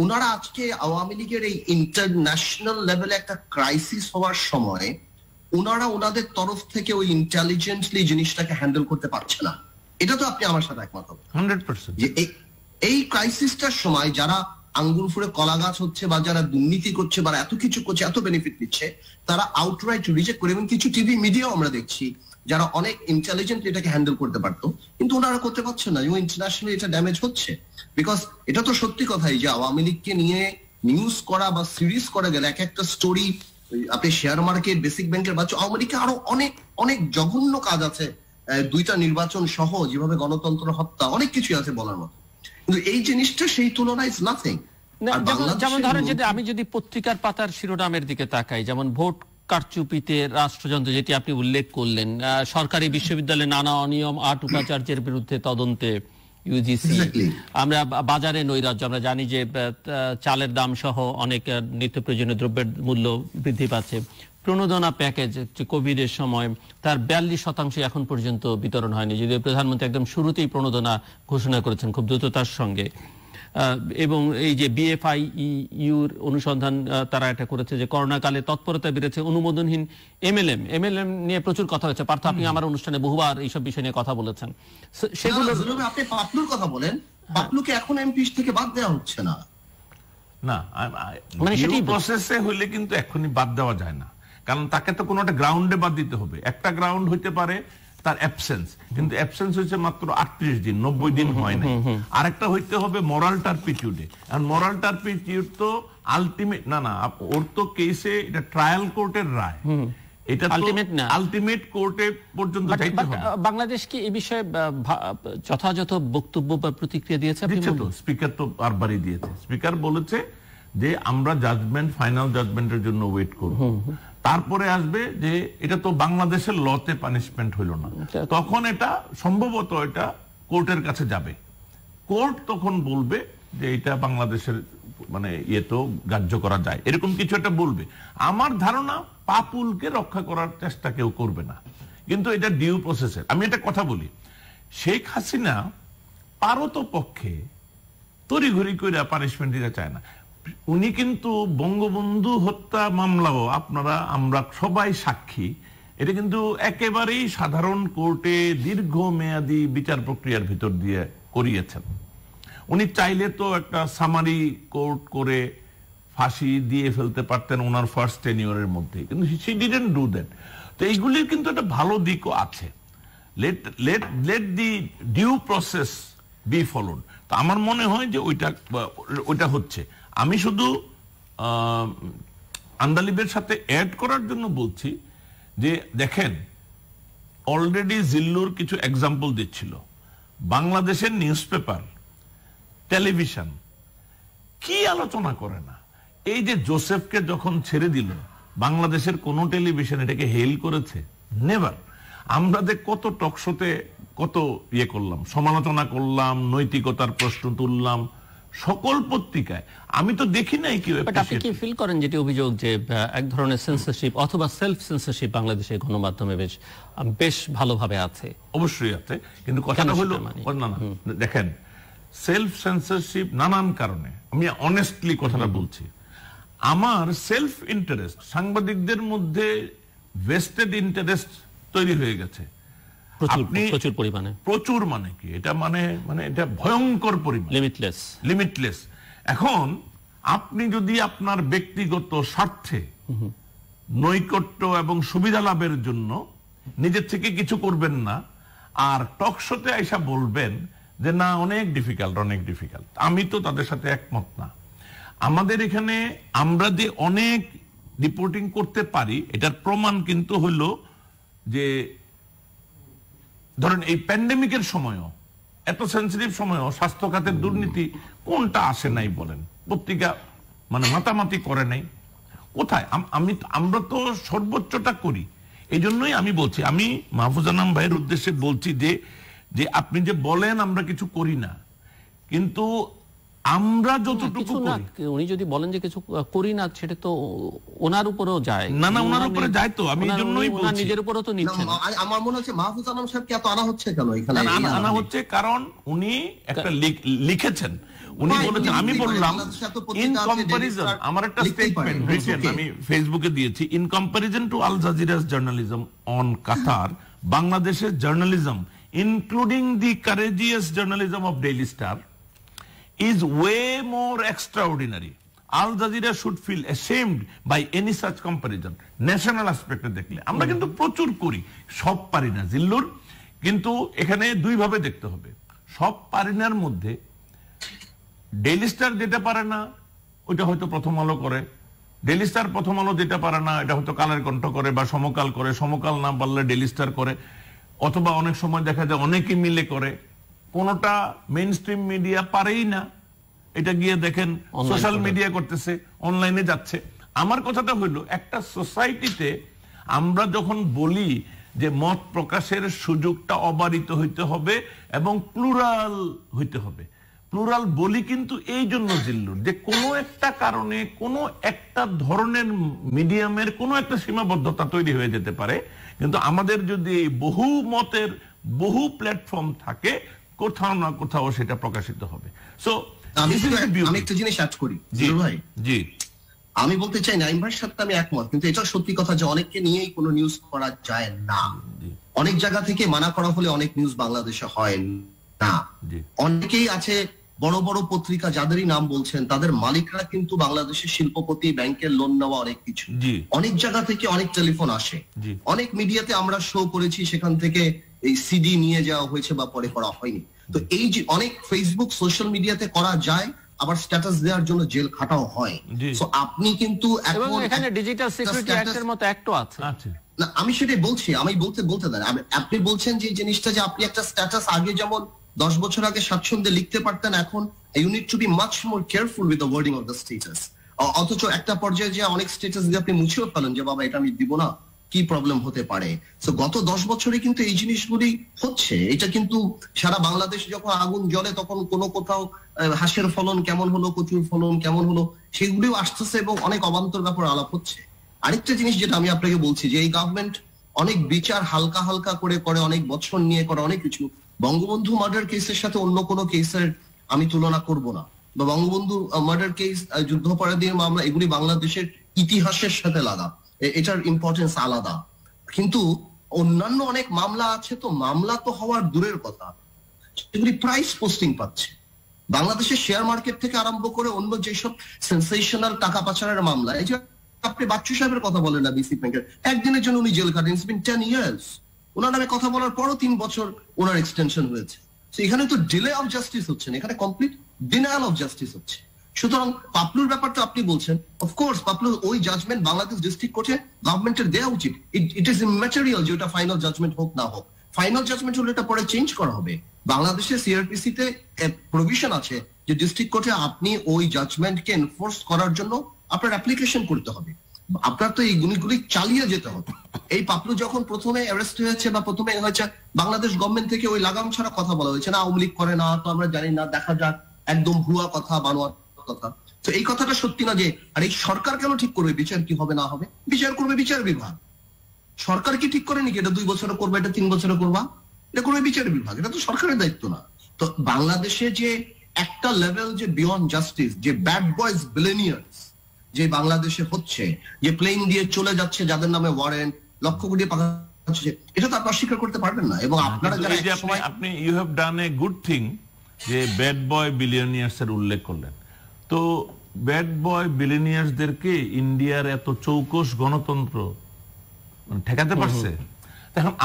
ওনারা আজকে আওয়ামী লীগের এই ইন্টারন্যাশনাল লেভেলে একটা ক্রাইসিস হওয়ার সময় ওনারা ওনাদের তরফ থেকে ওই ইন্টেলিজেন্টলি জিনিসটাকে হ্যান্ডেল করতে পারছে না। এটা তো আপনি আমার সাথে একমত হান্ড্রেড পার্সেন্ট যে এই- এই ক্রাইসিসটার সময় যারা আঙ্গুল ফুড়ে কলা গাছ হচ্ছে বা যারা দুর্নীতি করছে বা এত কিছু করছে এত বেনিফিট নিচ্ছে তারা আউটরাইট রিজেক্ট করে। এবং কিছু টিভি মিডিয়াও আমরা দেখছি যারা অনেক ইন্টেলিজেন্ট এটাকে হ্যান্ডেল করতে পারতো কিন্তু ওনারা করতে পারছে না এবং ইন্টারন্যাশনালি এটা ড্যামেজ হচ্ছে। বিকজ এটা তো সত্যি কথাই যে আওয়ামী লীগকে নিয়ে নিউজ করা বা সিরিজ করা গেলে এক একটা স্টোরি আপনি শেয়ার মার্কেট বেসিক ব্যাংকের বাচ্চা আওয়ামী লীগকে আরও অনেক অনেক জঘন্য কাজ আছে। দুইটা নির্বাচন সহ যেভাবে গণতন্ত্র হত্যা অনেক কিছু আছে বলার মতো। কিন্তু এই জিনিসটা সেই তুলনায় ইজ নাথিং যেমন- ধরেন যদি আমি যদি পত্রিকার পাতার শিরোনামের দিকে তাকাই যেমন ভোট কারচুপিতে রাষ্ট্রযন্ত্র যেটি আপনি উল্লেখ করলেন সরকারি বিশ্ববিদ্যালয়ে নানা অনিয়ম আট উপাচার্যের বিরুদ্ধে তদন্তে ইউজিসি আমরা বাজারে নৈরাজ্য আমরা জানি যে চালের দাম সহ অনেক নিত্য প্রয়োজনীয় দ্রব্যের মূল্য বৃদ্ধি পাচ্ছে। প্রণোদনা প্যাকেজ কোভিডের সময় তার বিয়াল্লিশ শতাংশ এখন পর্যন্ত বিতরণ হয়নি। যদিও প্রধানমন্ত্রী একদম শুরুতেই প্রণোদনা ঘোষণা করেছেন খুব দ্রুততার সঙ্গে। এবং এই যে বিএফআই ইউর অনুসন্ধান তারা এটা করেছে যে করোনাকালে তৎপরতা বেড়েছে অনুমোদনহীন এমএলএম এমএলএম নিয়ে প্রচুর কথা হচ্ছে পার্থ আপনি আমার অনুষ্ঠানে বহুবার এইসব বিষয় নিয়ে কথা বলেছেন। সেগুলো আপনি পাতলুর কথা বলেন। পাতলুকে এখন এমপি থেকে বাদ দেওয়া হচ্ছে না। না মানে। প্রসেসে হইলে কিন্তু এখনই বাদ দেওয়া যায় না। কারণ তাকে তো কোনো একটা গ্রাউন্ডে বাদ দিতে হবে। একটা গ্রাউন্ড হইতে পারে তার অ্যাবসেন্স কিন্তু অ্যাবসেন্স হচ্ছে মাত্র আটত্রিশ দিন নব্বই দিন হয় না আরেকটা হইতে হবে মরাল টার্পিটিউডে আর মরাল টার্পিটিউড তো আলটিমেট না না ওর তো কেসে এটা ট্রায়াল কোর্টের রায়। এটা Ultimate না। আলটিমেট কোর্টে পর্যন্ত যাইতে হবে। বাংলাদেশ কি এই বিষয়ে যথাযথ বক্তব্য বা প্রতিক্রিয়া দিয়েছে আপনি স্পিকার তো বারবারই দিয়েছে। স্পিকার বলেছে যে আমরা জাজমেন্ট ফাইনাল জাজমেন্টের জন্য ওয়েট করব। তারপরে আসবে যে এটা তো বাংলাদেশের লতে পানিশমেন্ট হইল না। আচ্ছা। তখন এটা সম্ভবত এটা কোর্টের কাছে যাবে। কোর্ট তখন বলবে যে এটা বাংলাদেশের মানে ইয়ে তো গ্রাহ্য করা যায়। এরকম কিছু একটা বলবে। আমার ধারণা পাপুলকে রক্ষা করার চেষ্টা কেউ করবে না। কিন্তু এটা ডিউ প্রসেসের আমি একটা কথা বলি। শেখ হাসিনা পারত পক্ষে তড়িঘড়ি করে পানিশমেন্ট দিতে চায় না। উনি কিন্তু বঙ্গবন্ধু হত্যা মামলাও আপনারা, আমরা সবাই সাক্ষী। এটা কিন্তু একেবারেই সাধারণ কোর্টে দীর্ঘ মেয়াদী বিচার প্রক্রিয়ার ভিতর দিয়ে করিয়েছেন। উনি চাইলে তো একটা সামারি কোর্ট করে ফাঁসি দিয়ে ফেলতে পারতেন ওনার ফার্স্ট টেনিয়রের মধ্যে কিন্তু সি ডিডেন্ট ডু দ্যাট তো এইগুলির কিন্তু একটা ভালো দিকও আছে। Let let let the due process be followed তো আমার মনে হয় যে ওইটা ওইটা হচ্ছে। আমি শুধু আন্দালিবের সাথে অ্যাড করার জন্য বলছি যে, দেখেন অলরেডি জিল্লুর কিছু এক্সাম্পল দিচ্ছিল। বাংলাদেশের নিউজ পেপার টেলিভিশন কি আলোচনা করে না? এই যে জোসেফকে যখন ছেড়ে দিল, বাংলাদেশের কোন টেলিভিশন এটাকে হেল করেছে? নেভার আমরা যে কত টকশোতে কত ইয়ে করলাম, সমালোচনা করলাম, নৈতিকতার প্রশ্ন তুললাম সকল পত্রিকায়। আমি তো দেখি নাই কেউ আপনি কি ফিল করেন যেটি অভিযোগ যে এক ধরনের সেন্সরশিপ অথবা সেলফ সেন্সরশিপ বাংলাদেশের গণমাধ্যমে বেশ বেশ ভালোভাবে আছে? অবশ্যই আছে কিন্তু কথাটা হলো না না দেখেন সেলফ সেন্সরশিপ নানান কারণে আমি অনেস্টলি কথাটা বলছি। আমার সেলফ ইন্টারেস্ট সাংবাদিকদের মধ্যে ভেস্টেড ইন্টারেস্ট তৈরি হয়ে গেছে। প্রচুর পরিমাণে। প্রচুর মানে কি? এটা মানে মানে এটা ভয়ঙ্কর পরিমাণ। লিমিটলেস লিমিটলেস এখন আপনি যদি আপনার ব্যক্তিগত স্বার্থে নৈকট্য এবং সুবিধা লাভের জন্য নিজের থেকে কিছু করবেন না আর টক শোতে আইসা বলবেন যে না অনেক ডিফিকাল্ট অনেক ডিফিকাল্ট আমি তো তাদের সাথে একমত না। আমাদের এখানে আমরা যে অনেক রিপোর্টিং করতে পারি এটার প্রমাণ কিন্তু হলো যে ধরেন এই প্যান্ডেমিকের সময়ও এত সেন্সিটিভ সময়ও স্বাস্থ্য খাতের দুর্নীতি কোনটা আসে নাই বলেন? পত্রিকা মানে মাতামাতি করে নাই। কোথায়? আমি আমরা তো সর্বোচ্চটা করি। এই জন্যই আমি বলছি আমি মাহফুজানাম ভাইয়ের উদ্দেশ্যে বলছি যে যে আপনি যে বলেন আমরা কিছু করি না। কিন্তু আমরা যতটুকু উনি যদি বলেন যে কিছু করি না সেটা তো ওনার উপরেও যায়। না, না, ওনার উপরে যায় তো, আমি জন্যই বলছি। নিজের উপরও তো না, নিচ্ছেন মা- আ- আমার মনে হচ্ছে মাহফুজ আলম সাহেবকে এত আনা হচ্ছে কেন এখানে? আনা-? হচ্ছে কারণ উনি একটা লিখেছেন। উনি বলেছেন আমি বললাম ইন কম্পারিজন আমার একটা স্টেটমেন্ট রিসেন্ট আমি ফেসবুকে দিয়েছি in comparison to Al Jazeera's journalism on Qatar বাংলাদেশের journalism including the courageous journalism of Daily Star is way more extraordinary. Al Jazeera should feel ashamed by any such comparison. National অ্যাসপেক্টে দেখলে। আমরা কিন্তু প্রচুর করি। সব পারি না জিল্লুর। কিন্তু এখানে দুই ভাবে দেখতে হবে। সব পারি নার মধ্যে ডেইলি স্টার যেটা পারে না ওইটা হয়তো প্রথম আলো করে। ডেইলি স্টার প্রথম আলো যেটা পারে না এটা হয়তো কালের কণ্ঠ করে বা সমকাল করে। সমকাল না পারলে ডেইলি স্টার করে। অথবা অনেক সময় দেখা যায় অনেকে মিলে করে। কোনটা মেইন স্ট্রিম মিডিয়া পারেই না। এটা গিয়ে দেখেন সোশ্যাল মিডিয়া করতেছে অনলাইনে যাচ্ছে। আমার কথাটা হলো একটা সোসাইটিতে আমরা যখন বলি যে মত প্রকাশের সুযোগটা অবারিত হইতে হবে এবং প্লুরাল হইতে হবে। প্লুরাল বলি কিন্তু এই জন্য জিল্লুর যে কোনো একটা কারণে কোনো একটা ধরনের মিডিয়ামের কোনো একটা সীমাবদ্ধতা তৈরি হয়ে যেতে পারে। কিন্তু আমাদের যদি বহু মতের বহু প্ল্যাটফর্ম থাকে কোথাও না কোথাও সেটা প্রকাশিত হবে। সো আমি একটা জিনিস অ্যাড করি ভাই। জি। আমি বলতে চাই নাইম ভাইয়ের সাথে আমি একমত কিন্তু এটা সত্যি কথা যে অনেককে নিয়েই কোনো নিউজ করা যায় না। অনেক জায়গা থেকে মানা করা হলে অনেক নিউজ বাংলাদেশে হয় না। অনেকেই আছে বড় বড় পত্রিকা যাদেরই নাম বলছেন তাদের মালিকরা কিন্তু বাংলাদেশের শিল্পপতি ব্যাংকের লোন নেওয়া অনেক কিছু। অনেক জায়গা থেকে অনেক টেলিফোন আসে। অনেক মিডিয়াতে আমরা শো করেছি সেখান থেকে এই সিডি নিয়ে যাওয়া হয়েছে বা পরে করা হয়নি। তো এই যে অনেক ফেসবুক সোশ্যাল মিডিয়াতে করা যায় আবার স্ট্যাটাস দেওয়ার জন্য জেল খাটাও হয়। তো আপনি কিন্তু এখানে ডিজিটাল সিকিউরিটি অ্যাক্টের মতো অ্যাক্টও আছে। আচ্ছা না আমি সেটাই বলছি আমি বলতে বলতে দেন আপনি বলছেন যে জিনিসটা যে আপনি একটা স্ট্যাটাস আগে যেমন দশ বছর আগে স্বাচ্ছন্দ্যে লিখতে পারতেন এখন you need to be much more careful with the wording of the status অথচ একটা পর্যায়ে যে অনেক স্টেটাস দিয়ে আপনি মুছেও ফেলেন যে বাবা এটা আমি দিব না। কি প্রবলেম হতে পারে? তো গত দশ বছরে কিন্তু এই জিনিসগুলি হচ্ছে। এটা কিন্তু সারা বাংলাদেশ যখন আগুন জ্বলে, তখন কোনো কোথাও হাঁসের ফলন কেমন হলো, কচুর ফলন কেমন হলো, সেগুলিও আসতেছে এবং অনেক অবান্তর ব্যাপার আলাপ হচ্ছে। আরেকটা জিনিস যেটা আমি আপনাকে বলছি যে, এই গভর্নমেন্ট অনেক বিচার হালকা হালকা করে করে, অনেক বছর নিয়ে করে, অনেক কিছু। বঙ্গবন্ধু মার্ডার কেসের সাথে অন্য কোনো কেসের আমি তুলনা করব না। বা বঙ্গবন্ধু মার্ডার কেস যুদ্ধাপরাধীর মামলা, এগুলি বাংলাদেশের ইতিহাসের সাথে লাগা। এটার ইম্পর্টেন্স আলাদা। কিন্তু অন্যান্য অনেক মামলা আছে তো, মামলা তো হওয়ার দূরের কথা। সেগুলি প্রাইস পোস্টিং পাচ্ছে। বাংলাদেশের শেয়ার মার্কেট থেকে আরম্ভ করে অন্য যেসব সেন্সেশনাল টাকা পাচারের মামলা, এই যে আপনি বাচ্চু সাহেবের কথা বলেন না বিসি ব্যাংকের একদিনের জন্য উনি জেল কাটেন ইটস বিন টেন ইয়ার্স ওনার নামে কথা বলার পরও তিন বছর ওনার এক্সটেনশন হয়েছে। এখানে তো ডিলে অফ জাস্টিস হচ্ছে না, এখানে কমপ্লিট ডিনায়াল অফ জাস্টিস হচ্ছে। সুতরাং পাপলুর ব্যাপারটা আপনি বলছেন অফকোর্স পাপলুর ওই জাজমেন্ট বাংলাদেশ ডিস্ট্রিক্ট কোর্টে গভর্নমেন্টের দেওয়া উচিত। ইট ইজ ইম্যাটেরিয়াল যে ওটা ফাইনাল জাজমেন্ট হোক না হোক। ফাইনাল জাজমেন্ট হলে এটা পরে চেঞ্জ করা হবে। বাংলাদেশের সিআরপিসি তে প্রভিশন আছে যে ডিস্ট্রিক্ট কোর্টে আপনি ওই জাজমেন্টকে এনফোর্স করার জন্য আপনার অ্যাপ্লিকেশন করতে হবে। আপনার তো এই গুলিগুলি চালিয়ে যেতে হবে। এই পাপলু যখন প্রথমে অ্যারেস্ট হয়েছে বা প্রথমে হয়েছে, বাংলাদেশ গভর্নমেন্ট থেকে ওই লাগাম ছাড়া কথা বলা হয়েছে না, আওয়ামী লীগ করে না, তো আমরা জানি না, দেখা যাক, একদম ভুয়া কথা বানোয়া কথা। তো এই কথাটা সত্যি না যে আর এই সরকার কেন ঠিক করবে? বিচার কি হবে না হবে? বিচার করবে বিচার বিভাগ। সরকার কি ঠিক করেনি কি? এটা দুই বছরে করবে এটা তিন বছরে করবা? এটা করবে বিচার বিভাগ। এটা তো সরকারের দায়িত্ব না। তো বাংলাদেশে যে একটা লেভেল যে বিয়ন্ড জাস্টিস যে ব্যাড বয়েজ বিলেনিয়ার্স যে বাংলাদেশে হচ্ছে যে প্লেন দিয়ে চলে যাচ্ছে যাদের নামে ওয়ারেন্ট লক্ষ কোটি এটা তো আপনারা স্বীকার করতে পারবেন না। এবং আপনারা যারা আপনি you have done a good thing যে ব্যাড বয় বিলিয়নিয়ার্স এর উল্লেখ করলেন। তো ব্যাড বয় বিলিয়নিয়ার্সদেরকে ইন্ডিয়ার এত চৌকস গণতন্ত্র মানে ঠেকাতে পারছে?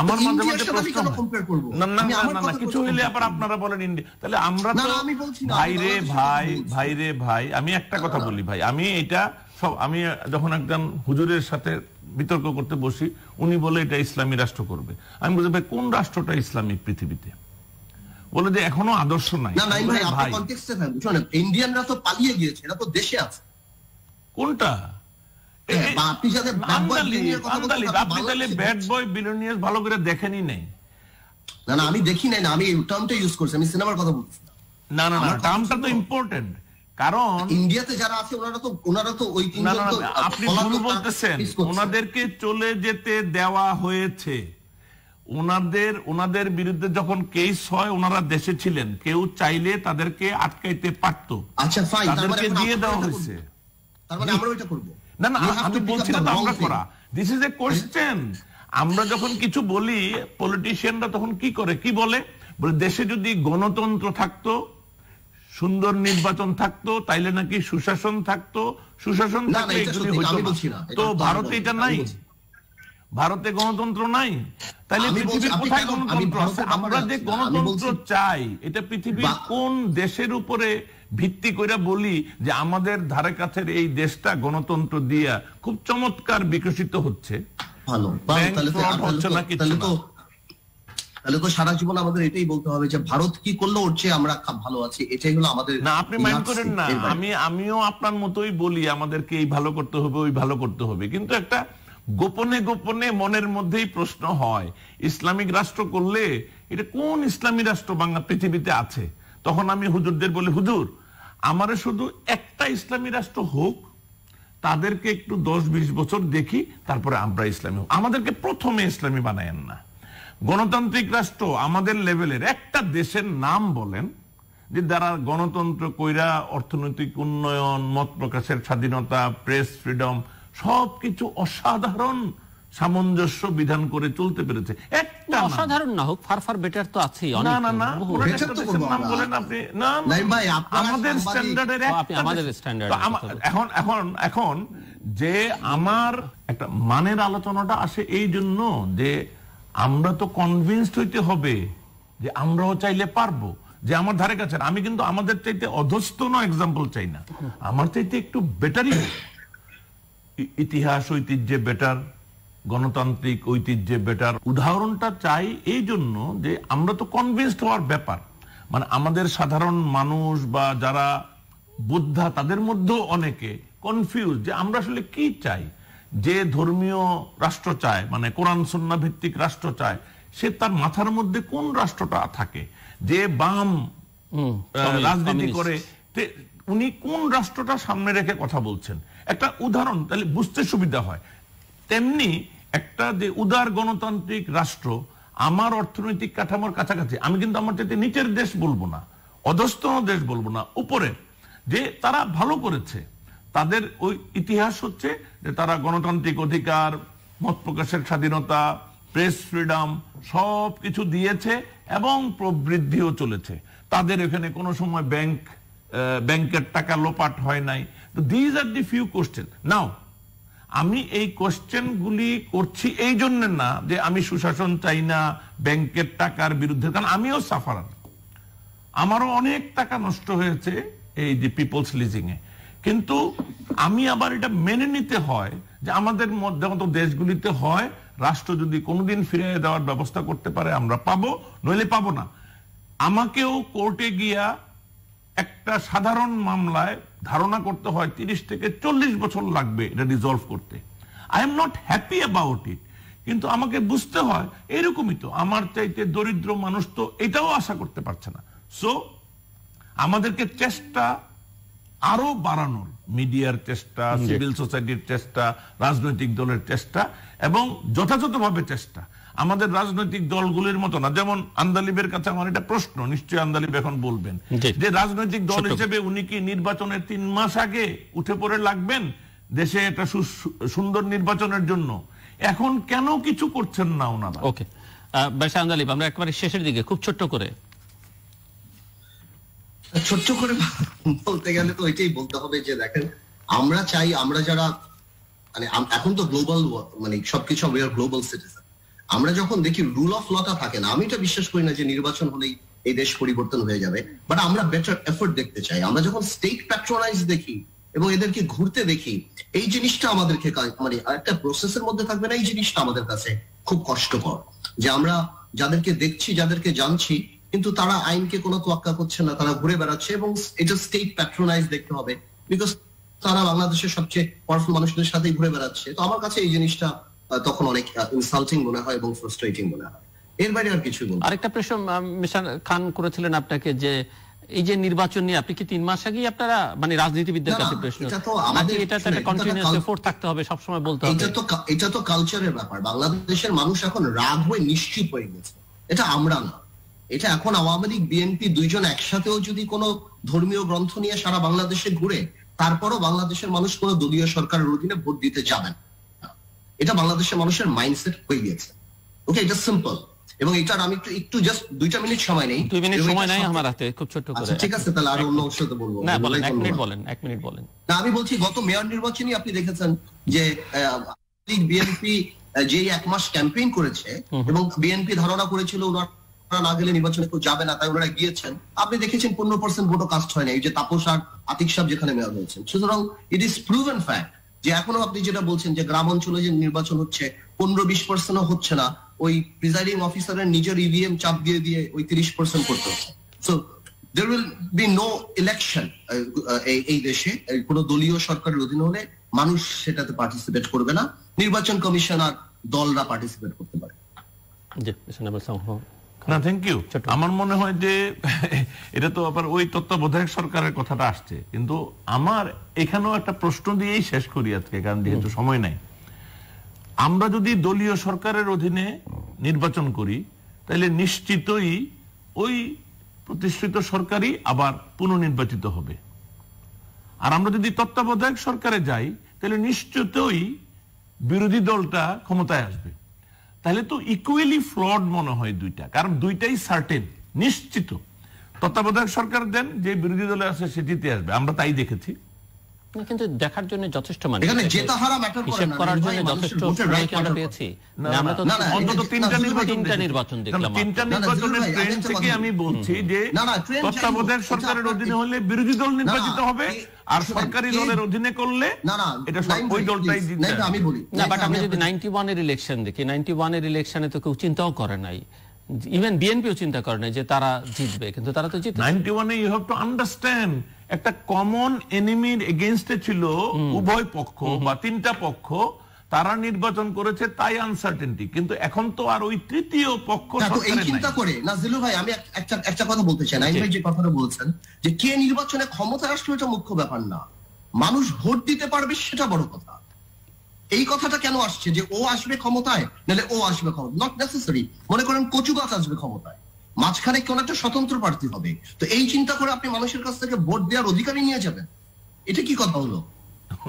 আমার মাঝে মাঝে প্রশ্ন কেন compare করব? না না না না, না কিছু হইলে আবার আপনারা বলেন ইন্ডিয়া তাহলে আমরা তো না, আমি বলছি না, আমি ভাই রে বাংলাদেশের ভাই কথা বলছি। ভাই রে ভাই আমি একটা কথা বলি ভাই। আমি এটা সব আমি যখন একজন হুজুরের সাথে বিতর্ক করতে বসি উনি বলে এটা ইসলামী রাষ্ট্র করবে। আমি বলছি ভাই কোন রাষ্ট্রটা ইসলামিক পৃথিবীতে? বলে যে এখনও আদর্শ নাই। না নাই ভাই আপনি কনটেক্সটে শোনেন ইন্ডিয়ানরা তো পালিয়ে গিয়েছে এরা তো দেশে আছে। কোনটা? আপনি আন্দালিব, আপনি তাহলে ব্যাড বয় ভালো করে দেখেনি নেই? না না আমি দেখি নাই না আমি টার্মটা ইউজ করছি আমি সিনেমার কথা বলছি। না। না না টার্মটা তো। ইম্পর্টেন্ট কারণ ইন্ডিয়াতে যারা আছে ওনারা তো ওনারা তো ওই আপনি ভুল বলতেছেন। ওনাদেরকে চলে যেতে দেওয়া হয়েছে। ওনাদের ওনাদের বিরুদ্ধে যখন কেস হয় ওনারা দেশে ছিলেন। কেউ চাইলে তাদেরকে আটকাইতে পারত। আচ্ছা তাদেরকে দিয়ে দেওয়া হয়েছে। মানে আমরা না না আমি বলছি না আমরা করা। দিস ইজ এ কোয়েশ্চেন আমরা যখন কিছু বলি পলিটিশিয়ানরা তখন কি করে? কি বলে? বলে দেশে যদি গণতন্ত্র থাকতো সুন্দর নির্বাচন থাকতো তাইলে নাকি সুশাসন থাকতো। সুশাসন থাকলে তো ভারতে এটা নাই। ভারতে গণতন্ত্র নাই তাহলে পৃথিবীর কোথায় গণতন্ত্র আছে? আমরা যে গণতন্ত্র চাই এটা পৃথিবীর কোন দেশের উপরে ভিত্তি করে বলি যে আমাদের ধারে কাছের এই দেশটা গণতন্ত্র দিয়া খুব চমৎকার বিকশিত হচ্ছে। ভালো না। তাহলে তো সারা জীবন আমাদের এটাই বলতে হবে যে ভারত কি করল ওর চেয়ে আমরা ভালো আছি এটাই হলো আমাদের না আপনি মাইন্ড করেন না। আমি আমিও আপনার মতোই বলি আমাদেরকে এই ভালো করতে হবে ওই ভালো করতে হবে। কিন্তু একটা গোপনে গোপনে মনের মধ্যেই প্রশ্ন হয়, ইসলামিক রাষ্ট্র করলে এটা কোন ইসলামী রাষ্ট্র বাংলা পৃথিবীতে আছে তখন আমি হুজুরদের বলি, হুজুর, আমারে শুধু একটা ইসলামী রাষ্ট্র হোক, তাদেরকে একটু দশ বিশ বছর দেখি, তারপরে আমরা ইসলামী হোক। আমাদেরকে প্রথমে ইসলামী বানায়েন না গণতান্ত্রিক রাষ্ট্র আমাদের লেভেলের একটা দেশের নাম বলেন, যে যারা গণতন্ত্র কইরা অর্থনৈতিক উন্নয়ন, মত প্রকাশের স্বাধীনতা, প্রেস ফ্রিডম সবকিছু অসাধারণ সামঞ্জস্য বিধান করে চলতে পেরেছে। একটা অসাধারণ না হোক ফার ফার বেটার তো আছেই না না না নাম আমরা। বলেন আপনি। না আমাদের স্ট্যান্ডার্ডের আমাদের বলছেন। এখন এখন এখন যে আমার একটা মানের আলোচনাটা আসে এই জন্য যে আমরা তো কনভিন্সড হইতে হবে যে আমরাও চাইলে পারব যে আমার ধারে কাছে আমি কিন্তু আমাদের চাইতে অধস্তন এক্সাম্পল চাই না। আমার চাইতে একটু বেটারই ইতিহাস ঐতিহ্যে বেটার গণতান্ত্রিক ঐতিহ্যে বেটার উদাহরণটা চাই এই জন্য যে আমরা তো কনভিন্সড হওয়ার ব্যাপার। মানে আমাদের সাধারণ মানুষ বা যারা বুদ্ধা তাদের মধ্যেও অনেকে কনফিউজ যে আমরা আসলে কি চাই? যে ধর্মীয় রাষ্ট্র চায় মানে কোরআন সন্না ভিত্তিক রাষ্ট্র চায় সে তার মাথার মধ্যে কোন রাষ্ট্রটা থাকে? যে বাম রাজনীতি করে উনি কোন রাষ্ট্রটা সামনে রেখে কথা বলছেন? একটা উদাহরণ, তাহলে বুঝতে সুবিধা হয়। তেমনি একটা যে উদার গণতান্ত্রিক রাষ্ট্র, আমার অর্থনৈতিক কাঠামোর কাছাকাছি, আমি কিন্তু আমার চাইতে নিচের দেশ বলব না, অধস্তন দেশ বলব না উপরে যে তারা ভালো করেছে। তাদের ওই ইতিহাস হচ্ছে যে তারা গণতান্ত্রিক অধিকার, মত প্রকাশের স্বাধীনতা প্রেস ফ্রিডম সব কিছু দিয়েছে এবং প্রবৃদ্ধিও চলেছে। তাদের এখানে কোনো সময় ব্যাংক ব্যাংকের টাকা লোপাট হয় নাই। তো these are the few question now আমি এই কোশ্চেন গুলি করছি এই জন্য না যে আমি সুশাসন চাই না, ব্যাংকের টাকার বিরুদ্ধে, কারণ আমিও সাফারার আমারও অনেক টাকা নষ্ট হয়েছে এই যে পিপলস লিজিং এ। কিন্তু আমি আবার এটা মেনে নিতে হয় যে আমাদের মধ্যে মতো দেশগুলিতে হয়, রাষ্ট্র যদি কোনোদিন ফিরিয়ে দেওয়ার ব্যবস্থা করতে পারে, আমরা পাবো, নইলে পাবো না। আমাকেও কোর্টে গিয়া একটা সাধারণ মামলায় ধারণা করতে হয় তিরিশ থেকে চল্লিশ বছর লাগবে এটা রিজলভ করতে। I am not happy about it কিন্তু আমাকে বুঝতে হয় এরকমই তো। আমার চাইতে দরিদ্র মানুষ তো এটাও আশা করতে পারছে না। সো আমাদেরকে চেষ্টা আরও বাড়ানোর মিডিয়ার চেষ্টা সিভিল সোসাইটির চেষ্টা রাজনৈতিক দলের চেষ্টা এবং যথাযথভাবে চেষ্টা। আমাদের রাজনৈতিক দলগুলির মতো না। যেমন আন্দালিবের কাছে আমার এটা প্রশ্ন নিশ্চয়ই আন্দালিব এখন বলবেন। যে রাজনৈতিক দল হিসেবে উনি কি নির্বাচনের তিন মাস আগে উঠে পড়ে লাগবেন? দেশে একটা সু- সুন্দর নির্বাচনের জন্য। এখন কেন কিছু করছেন না ওনারা? ওকে। আন্দালিব আমরা একেবারে শেষের দিকে খুব ছোট্ট করে। ছোট্ট করে বলতে গেলে তো এটাই বলতে হবে যে দেখেন আমরা চাই আমরা যারা মানে এখন তো গ্লোবাল মানে সবকিছু আমরা গ্লোবাল সিটিজেন আমরা যখন দেখি রুল অফ লটা থাকে না, আমি এটা বিশ্বাস করি না যে নির্বাচন হলেই এই দেশ পরিবর্তন হয়ে যাবে বাট আমরা বেটার এফোর্ট দেখতে চাই। আমরা যখন স্টেট প্যাট্রোনাইজ দেখি এবং এদেরকে ঘুরতে দেখি, এই জিনিসটা আমাদেরকে মানে একটা প্রসেসের মধ্যে থাকবে না, এই জিনিসটা আমাদের কাছে খুব কষ্টকর। যে আমরা যাদেরকে দেখছি, যাদেরকে জানছি, কিন্তু তারা আইনকে কোনো তোয়াক্কা করছে না, তারা ঘুরে বেড়াচ্ছে এবং এটা স্টেট প্যাট্রোনাইজ দেখতে হবে বিকজ তারা বাংলাদেশের সবচেয়ে পাওয়ারফুল মানুষদের সাথেই ঘুরে বেড়াচ্ছে। তো আমার কাছে এই জিনিসটা তখন অনেক ইনসাল্টিং মনে হয় এবং ফ্রাস্ট্রেটিং মনে হয়। এর বাইরে আর কিছু বলব আরেকটা প্রশ্ন মিস্টার খান করেছিলেন আপনাকে যে এই যে নির্বাচন নিয়ে আপনি কি তিন মাস আগেই আপনারা মানে রাজনীতিবিদদের কাছে প্রশ্ন? এটা তো আমাদের- এটা একটা কন্টিনিউয়াস এফোর্ট থাকতে হবে সবসময় বলতে হবে? এটা তো এটা তো কালচারের ব্যাপার। বাংলাদেশের মানুষ এখন রাগ হয়ে নিশ্চিত হয়ে গেছে। এটা আমরা না। এটা এখন আওয়ামী লীগ বিএনপি দুইজন একসাথেও যদি কোনো ধর্মীয় গ্রন্থ নিয়ে সারা বাংলাদেশে ঘুরে তারপরও বাংলাদেশের মানুষ কোনো দলীয় সরকারের অধীনে ভোট দিতে যাবেন। এটা বাংলাদেশের মানুষের মাইন্ডসেট হয়ে গেছে ওকে এটা সিম্পল এবং এটার আমি একটু একটু জাস্ট দুইটা মিনিট সময় নেই। দুই মিনিট সময় নাই আমার হাতে খুব ছোট্ট করে। আচ্ছা ঠিক আছে তাহলে আর অন্য সাথে বলব। না বলেন এক মিনিট বলেন এক মিনিট বলেন। না আমি বলছি গত মেয়র নির্বাচনে আপনি দেখেছেন যে লীগ বিএনপি যে এক মাস ক্যাম্পেইন করেছে এবং বিএনপি ধারণা করেছিল ওনারা না গেলে নির্বাচনে কেউ যাবে না তাই ওনারা গিয়েছেন। আপনি দেখেছেন পনেরো পার্সেন্ট ভোটও কাস্ট হয় না এই যে তাপস আর আতিক সাহেব যেখানে মেয়র হয়েছেন। সুতরাং ইট ইজ প্রুভেন ফ্যাক্ট যে এখনও আপনি যেটা বলছেন যে গ্রাম অঞ্চলে যে নির্বাচন হচ্ছে পনেরো বিশ পার্সেন্টও হচ্ছে না ওই প্রিজাইডিং অফিসারের নিজের ইভিএম চাপ দিয়ে দিয়ে ওই তিরিশ পার্সেন্ট করতে হচ্ছে। So be no election uh, uh, এই দেশে কোনো দলীয় সরকারের অধীনে হলে মানুষ সেটাতে পার্টিসিপেট করবে না। নির্বাচন কমিশন আর দলরা পার্টিসিপেট করতে পারে। জি। না থ্যাংক ইউ। আমার মনে হয় যে এটা তো আবার ওই তত্ত্বাবধায়ক সরকারের কথাটা আসছে। কিন্তু আমার এখানেও একটা প্রশ্ন দিয়েই শেষ করি আজকে কারণ যেহেতু সময় নাই। আমরা যদি দলীয় সরকারের অধীনে নির্বাচন করি তাহলে নিশ্চিতই ওই প্রতিষ্ঠিত সরকারই আবার পুনর্নির্বাচিত হবে। আর আমরা যদি তত্ত্বাবধায়ক সরকারে যাই তাহলে নিশ্চিতই বিরোধী দলটা ক্ষমতায় আসবে। তাহলে তো ইকুয়ালি ফ্লড মনে হয় দুইটা, কারণ দুইটাই সার্টেন নিশ্চিত। তত্ত্বাবধায়ক সরকার দেন, যে বিরোধী দলে আছে সে জিতে আসবে, আমরা তাই দেখেছি। কিন্তু দেখার জন্য যথেষ্ট মানে এখানে জেতা হারা ম্যাটার করে হিসেব করার জন্য যথেষ্ট ভোটের সময় কি আমরা পেয়েছি না, না, আমরা তো অন্তত তিনটা নির্বাচন তিনটা নির্বাচন দেখলাম তিনটা নির্বাচনের একটা থেকে আমি বলছি যে তত্ত্বাবধায়ক সরকারের অধীনে হলে বিরোধী দল নির্বাচিত হবে আর সরকারি দলের অধীনে করলে না না এটা সব- ওই দলটাই please, জিতে নাইম ভাই, আমি। বলি। না বাট আমরা ভাই, যদি নাইনটি ওয়ানের ইলেকশন দেখি নাইনটি ওয়ানের ইলেকশনে তো কেউ চিন্তাও করে নাই। ইভেন বিএনপিও চিন্তা করে যে তারা জিতবে কিন্তু তারা তো জিতে নাইনটি ওয়ানে ইউ হ্যাভ টু আন্ডারস্ট্যান্ড একটা কমন এনিমির এগেনস্টে ছিল উভয় পক্ষ বা তিনটা পক্ষ। তারা নির্বাচন করেছে তাই আনসার্টেনটি কিন্তু এখন তো আর ওই তৃতীয় পক্ষ এই চিন্তা করে না জিলু ভাই আমি একটা একটা কথা বলতে চাই। নাইম ভাই যে কথাটা বলছেন যে কে নির্বাচনে ক্ষমতা আসলো এটা মুখ্য ব্যাপার না। মানুষ ভোট দিতে পারবে সেটা বড় কথা। এই কথাটা কেন আসছে যে ও আসবে ক্ষমতায়? নাহলে ও আসবে ক্ষমতা নট নেসেসারি মনে করেন কচু গাছ আসবে ক্ষমতায়। মাঝখানে কোন একটা স্বতন্ত্র প্রার্থী হবে? তো এই চিন্তা করে আপনি মানুষের কাছ থেকে ভোট দেওয়ার অধিকারই নিয়ে যাবেন। এটা কি কথা হলো?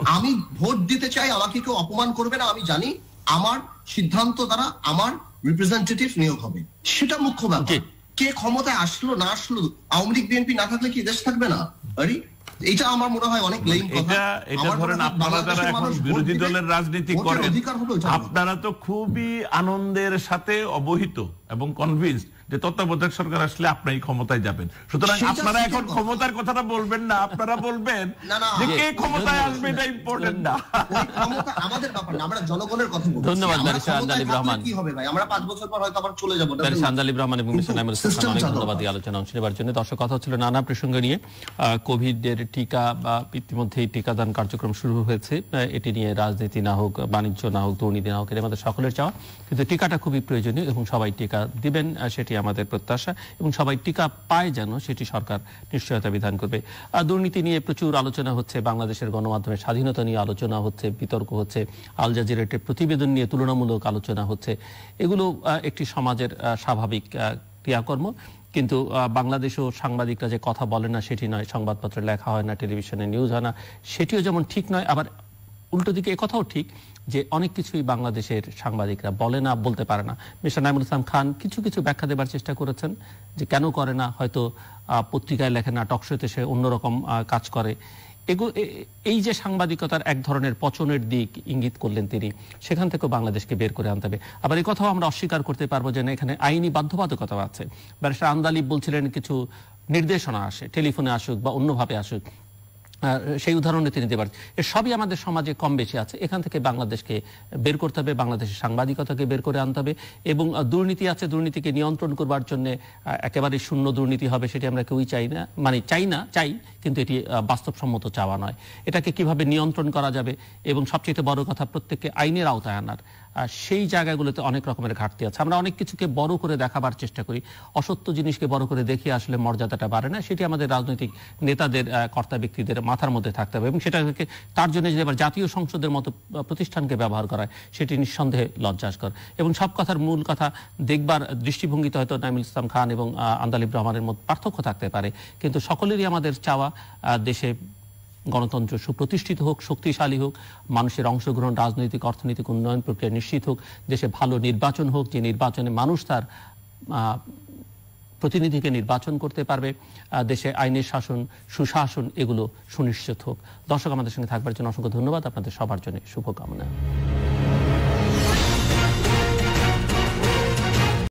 আমি ভোট দিতে চাই আমাকে কেউ অপমান করবে না আমি জানি আমার সিদ্ধান্ত দ্বারা আমার রিপ্রেজেন্টেটিভ নিয়োগ হবে। সেটা মুখ্য ব্যাপার। কে ক্ষমতায় আসলো না আসলো আওয়ামী লীগ বিএনপি না থাকলে কি দেশ থাকবে না? আরে এটা আমার মনে হয় অনেক লেম কথা এটা এটা ধরেন আপনারা যারা এখন বিরোধী দলের রাজনীতি করেন। আপনারা তো খুবই আনন্দের সাথে অবহিত এবং কনভিন্স যে তত্ত্বাবধায়ক সরকার আসলে আপনাই ক্ষমতায় যাবেন। সুতরাং আপনারা এখন ক্ষমতার কথাটা বলবেন না আপনারা বলবেন যে কে ক্ষমতায় আসবে এটা ইম্পর্টেন্ট না। আমাদের ব্যাপার না আমরা জনগণের কথা বলছি। ধন্যবাদ, আমরা ক্ষমতায় আন্দালিব রহমান। কি হবে ভাই? আমরা পাঁচ বছর পর হয়তো আবার চলে যাব ব্যারিস্টার আন্দালিব রহমান এবং ইসলাম খান, System অনেক ধন্যবাদ এই আলোচনা অংশ নেবার জন্য। দর্শক কথা হচ্ছিল নানা প্রসঙ্গ নিয়ে। কোভিডের টিকা বা ইতিমধ্যেই টিকাদান কার্যক্রম শুরু হয়েছে। এটি নিয়ে রাজনীতি না হোক বাণিজ্য না হোক দুর্নীতি না হোক এর মধ্যে সকলের চাওয়া। কিন্তু টিকাটা খুবই প্রয়োজনীয় এবং সবাই টিকা দিবেন সেটি আমাদের প্রত্যাশা এবং সবাই টিকা পায় যেন সেটি সরকার নিশ্চয়তা বিধান করবে। দুর্নীতি নিয়ে প্রচুর আলোচনা হচ্ছে, বাংলাদেশের গণমাধ্যমের স্বাধীনতা নিয়ে আলোচনা হচ্ছে, বিতর্ক হচ্ছে, আল জাজিরেটের প্রতিবেদন নিয়ে তুলনামূলক আলোচনা হচ্ছে। এগুলো একটি সমাজের স্বাভাবিক ক্রিয়াকর্ম। কিন্তু বাংলাদেশেও সাংবাদিকরা যে কথা বলে না সেটি নয়, সংবাদপত্রে লেখা হয় না, টেলিভিশনে নিউজ হয় না, সেটিও যেমন ঠিক নয়, আবার উল্টো দিকে কথাও ঠিক যে অনেক কিছুই বাংলাদেশের সাংবাদিকরা বলে না, বলতে পারে না। মিস্টার নাইমুল ইসলাম খান কিছু কিছু ব্যাখ্যা দেবার চেষ্টা করেছেন যে কেন করে না, হয়তো পত্রিকায় লেখে না টকশোতে সে অন্যরকম কাজ করে। এই যে সাংবাদিকতার এক ধরনের পচনের দিক ইঙ্গিত করলেন তিনি, সেখান থেকেও বাংলাদেশকে বের করে আনতে হবে। আবার এই কথাও আমরা অস্বীকার করতে পারব যে না, এখানে আইনি বাধ্যবাধকতা আছে। ব্যারিস্টার আন্দালিব বলছিলেন কিছু নির্দেশনা আসে, টেলিফোনে আসুক বা অন্যভাবে আসুক। সেই উদাহরণে তিনি দেবার এর সবই আমাদের সমাজে কম বেশি আছে। এখান থেকে বাংলাদেশকে বের করতে হবে, বাংলাদেশের সাংবাদিকতাকে বের করে আনতে হবে এবং দুর্নীতি আছে, দুর্নীতিকে নিয়ন্ত্রণ করবার জন্য একেবারে শূন্য দুর্নীতি হবে সেটি আমরা কেউই চাই না মানে চাই না, চাই, কিন্তু এটি বাস্তবসম্মত চাওয়া নয়। এটাকে কীভাবে নিয়ন্ত্রণ করা যাবে এবং সবচেয়ে বড় কথা, প্রত্যেককে আইনের আওতায় আনার। সেই জায়গাগুলোতে অনেক রকমের ঘাটতি আছে। আমরা অনেক কিছুকে বড় করে দেখাবার চেষ্টা করি। অসত্য জিনিসকে বড় করে দেখিয়ে আসলে মর্যাদাটা বাড়ে না। সেটি আমাদের রাজনৈতিক নেতাদের কর্তা ব্যক্তিদের মাথার মধ্যে থাকতে হবে এবং সেটাকে তার জন্য যদি আবার জাতীয় সংসদের মতো প্রতিষ্ঠানকে ব্যবহার করা সেটি নিঃসন্দেহে লজ্জাস্কর। এবং সব কথার মূল কথা দেখবার দৃষ্টিভঙ্গিতে হয়তো নাইমুল ইসলাম খান এবং আন্দালিব রহমানের মধ্যে পার্থক্য থাকতে পারে। কিন্তু সকলেরই আমাদের চাওয়া দেশে গণতন্ত্র সুপ্রতিষ্ঠিত হোক, শক্তিশালী হোক, মানুষের অংশগ্রহণ, রাজনৈতিক, অর্থনৈতিক উন্নয়ন প্রক্রিয়া নিশ্চিত হোক, দেশে ভালো নির্বাচন হোক, যে নির্বাচনে মানুষ তার প্রতিনিধিকে নির্বাচন করতে পারবে দেশে আইনের শাসন, সুশাসন এগুলো সুনিশ্চিত হোক। দর্শক, আমাদের সঙ্গে থাকবার জন্য অসংখ্য ধন্যবাদ। আপনাদের সবার জন্য শুভকামনা।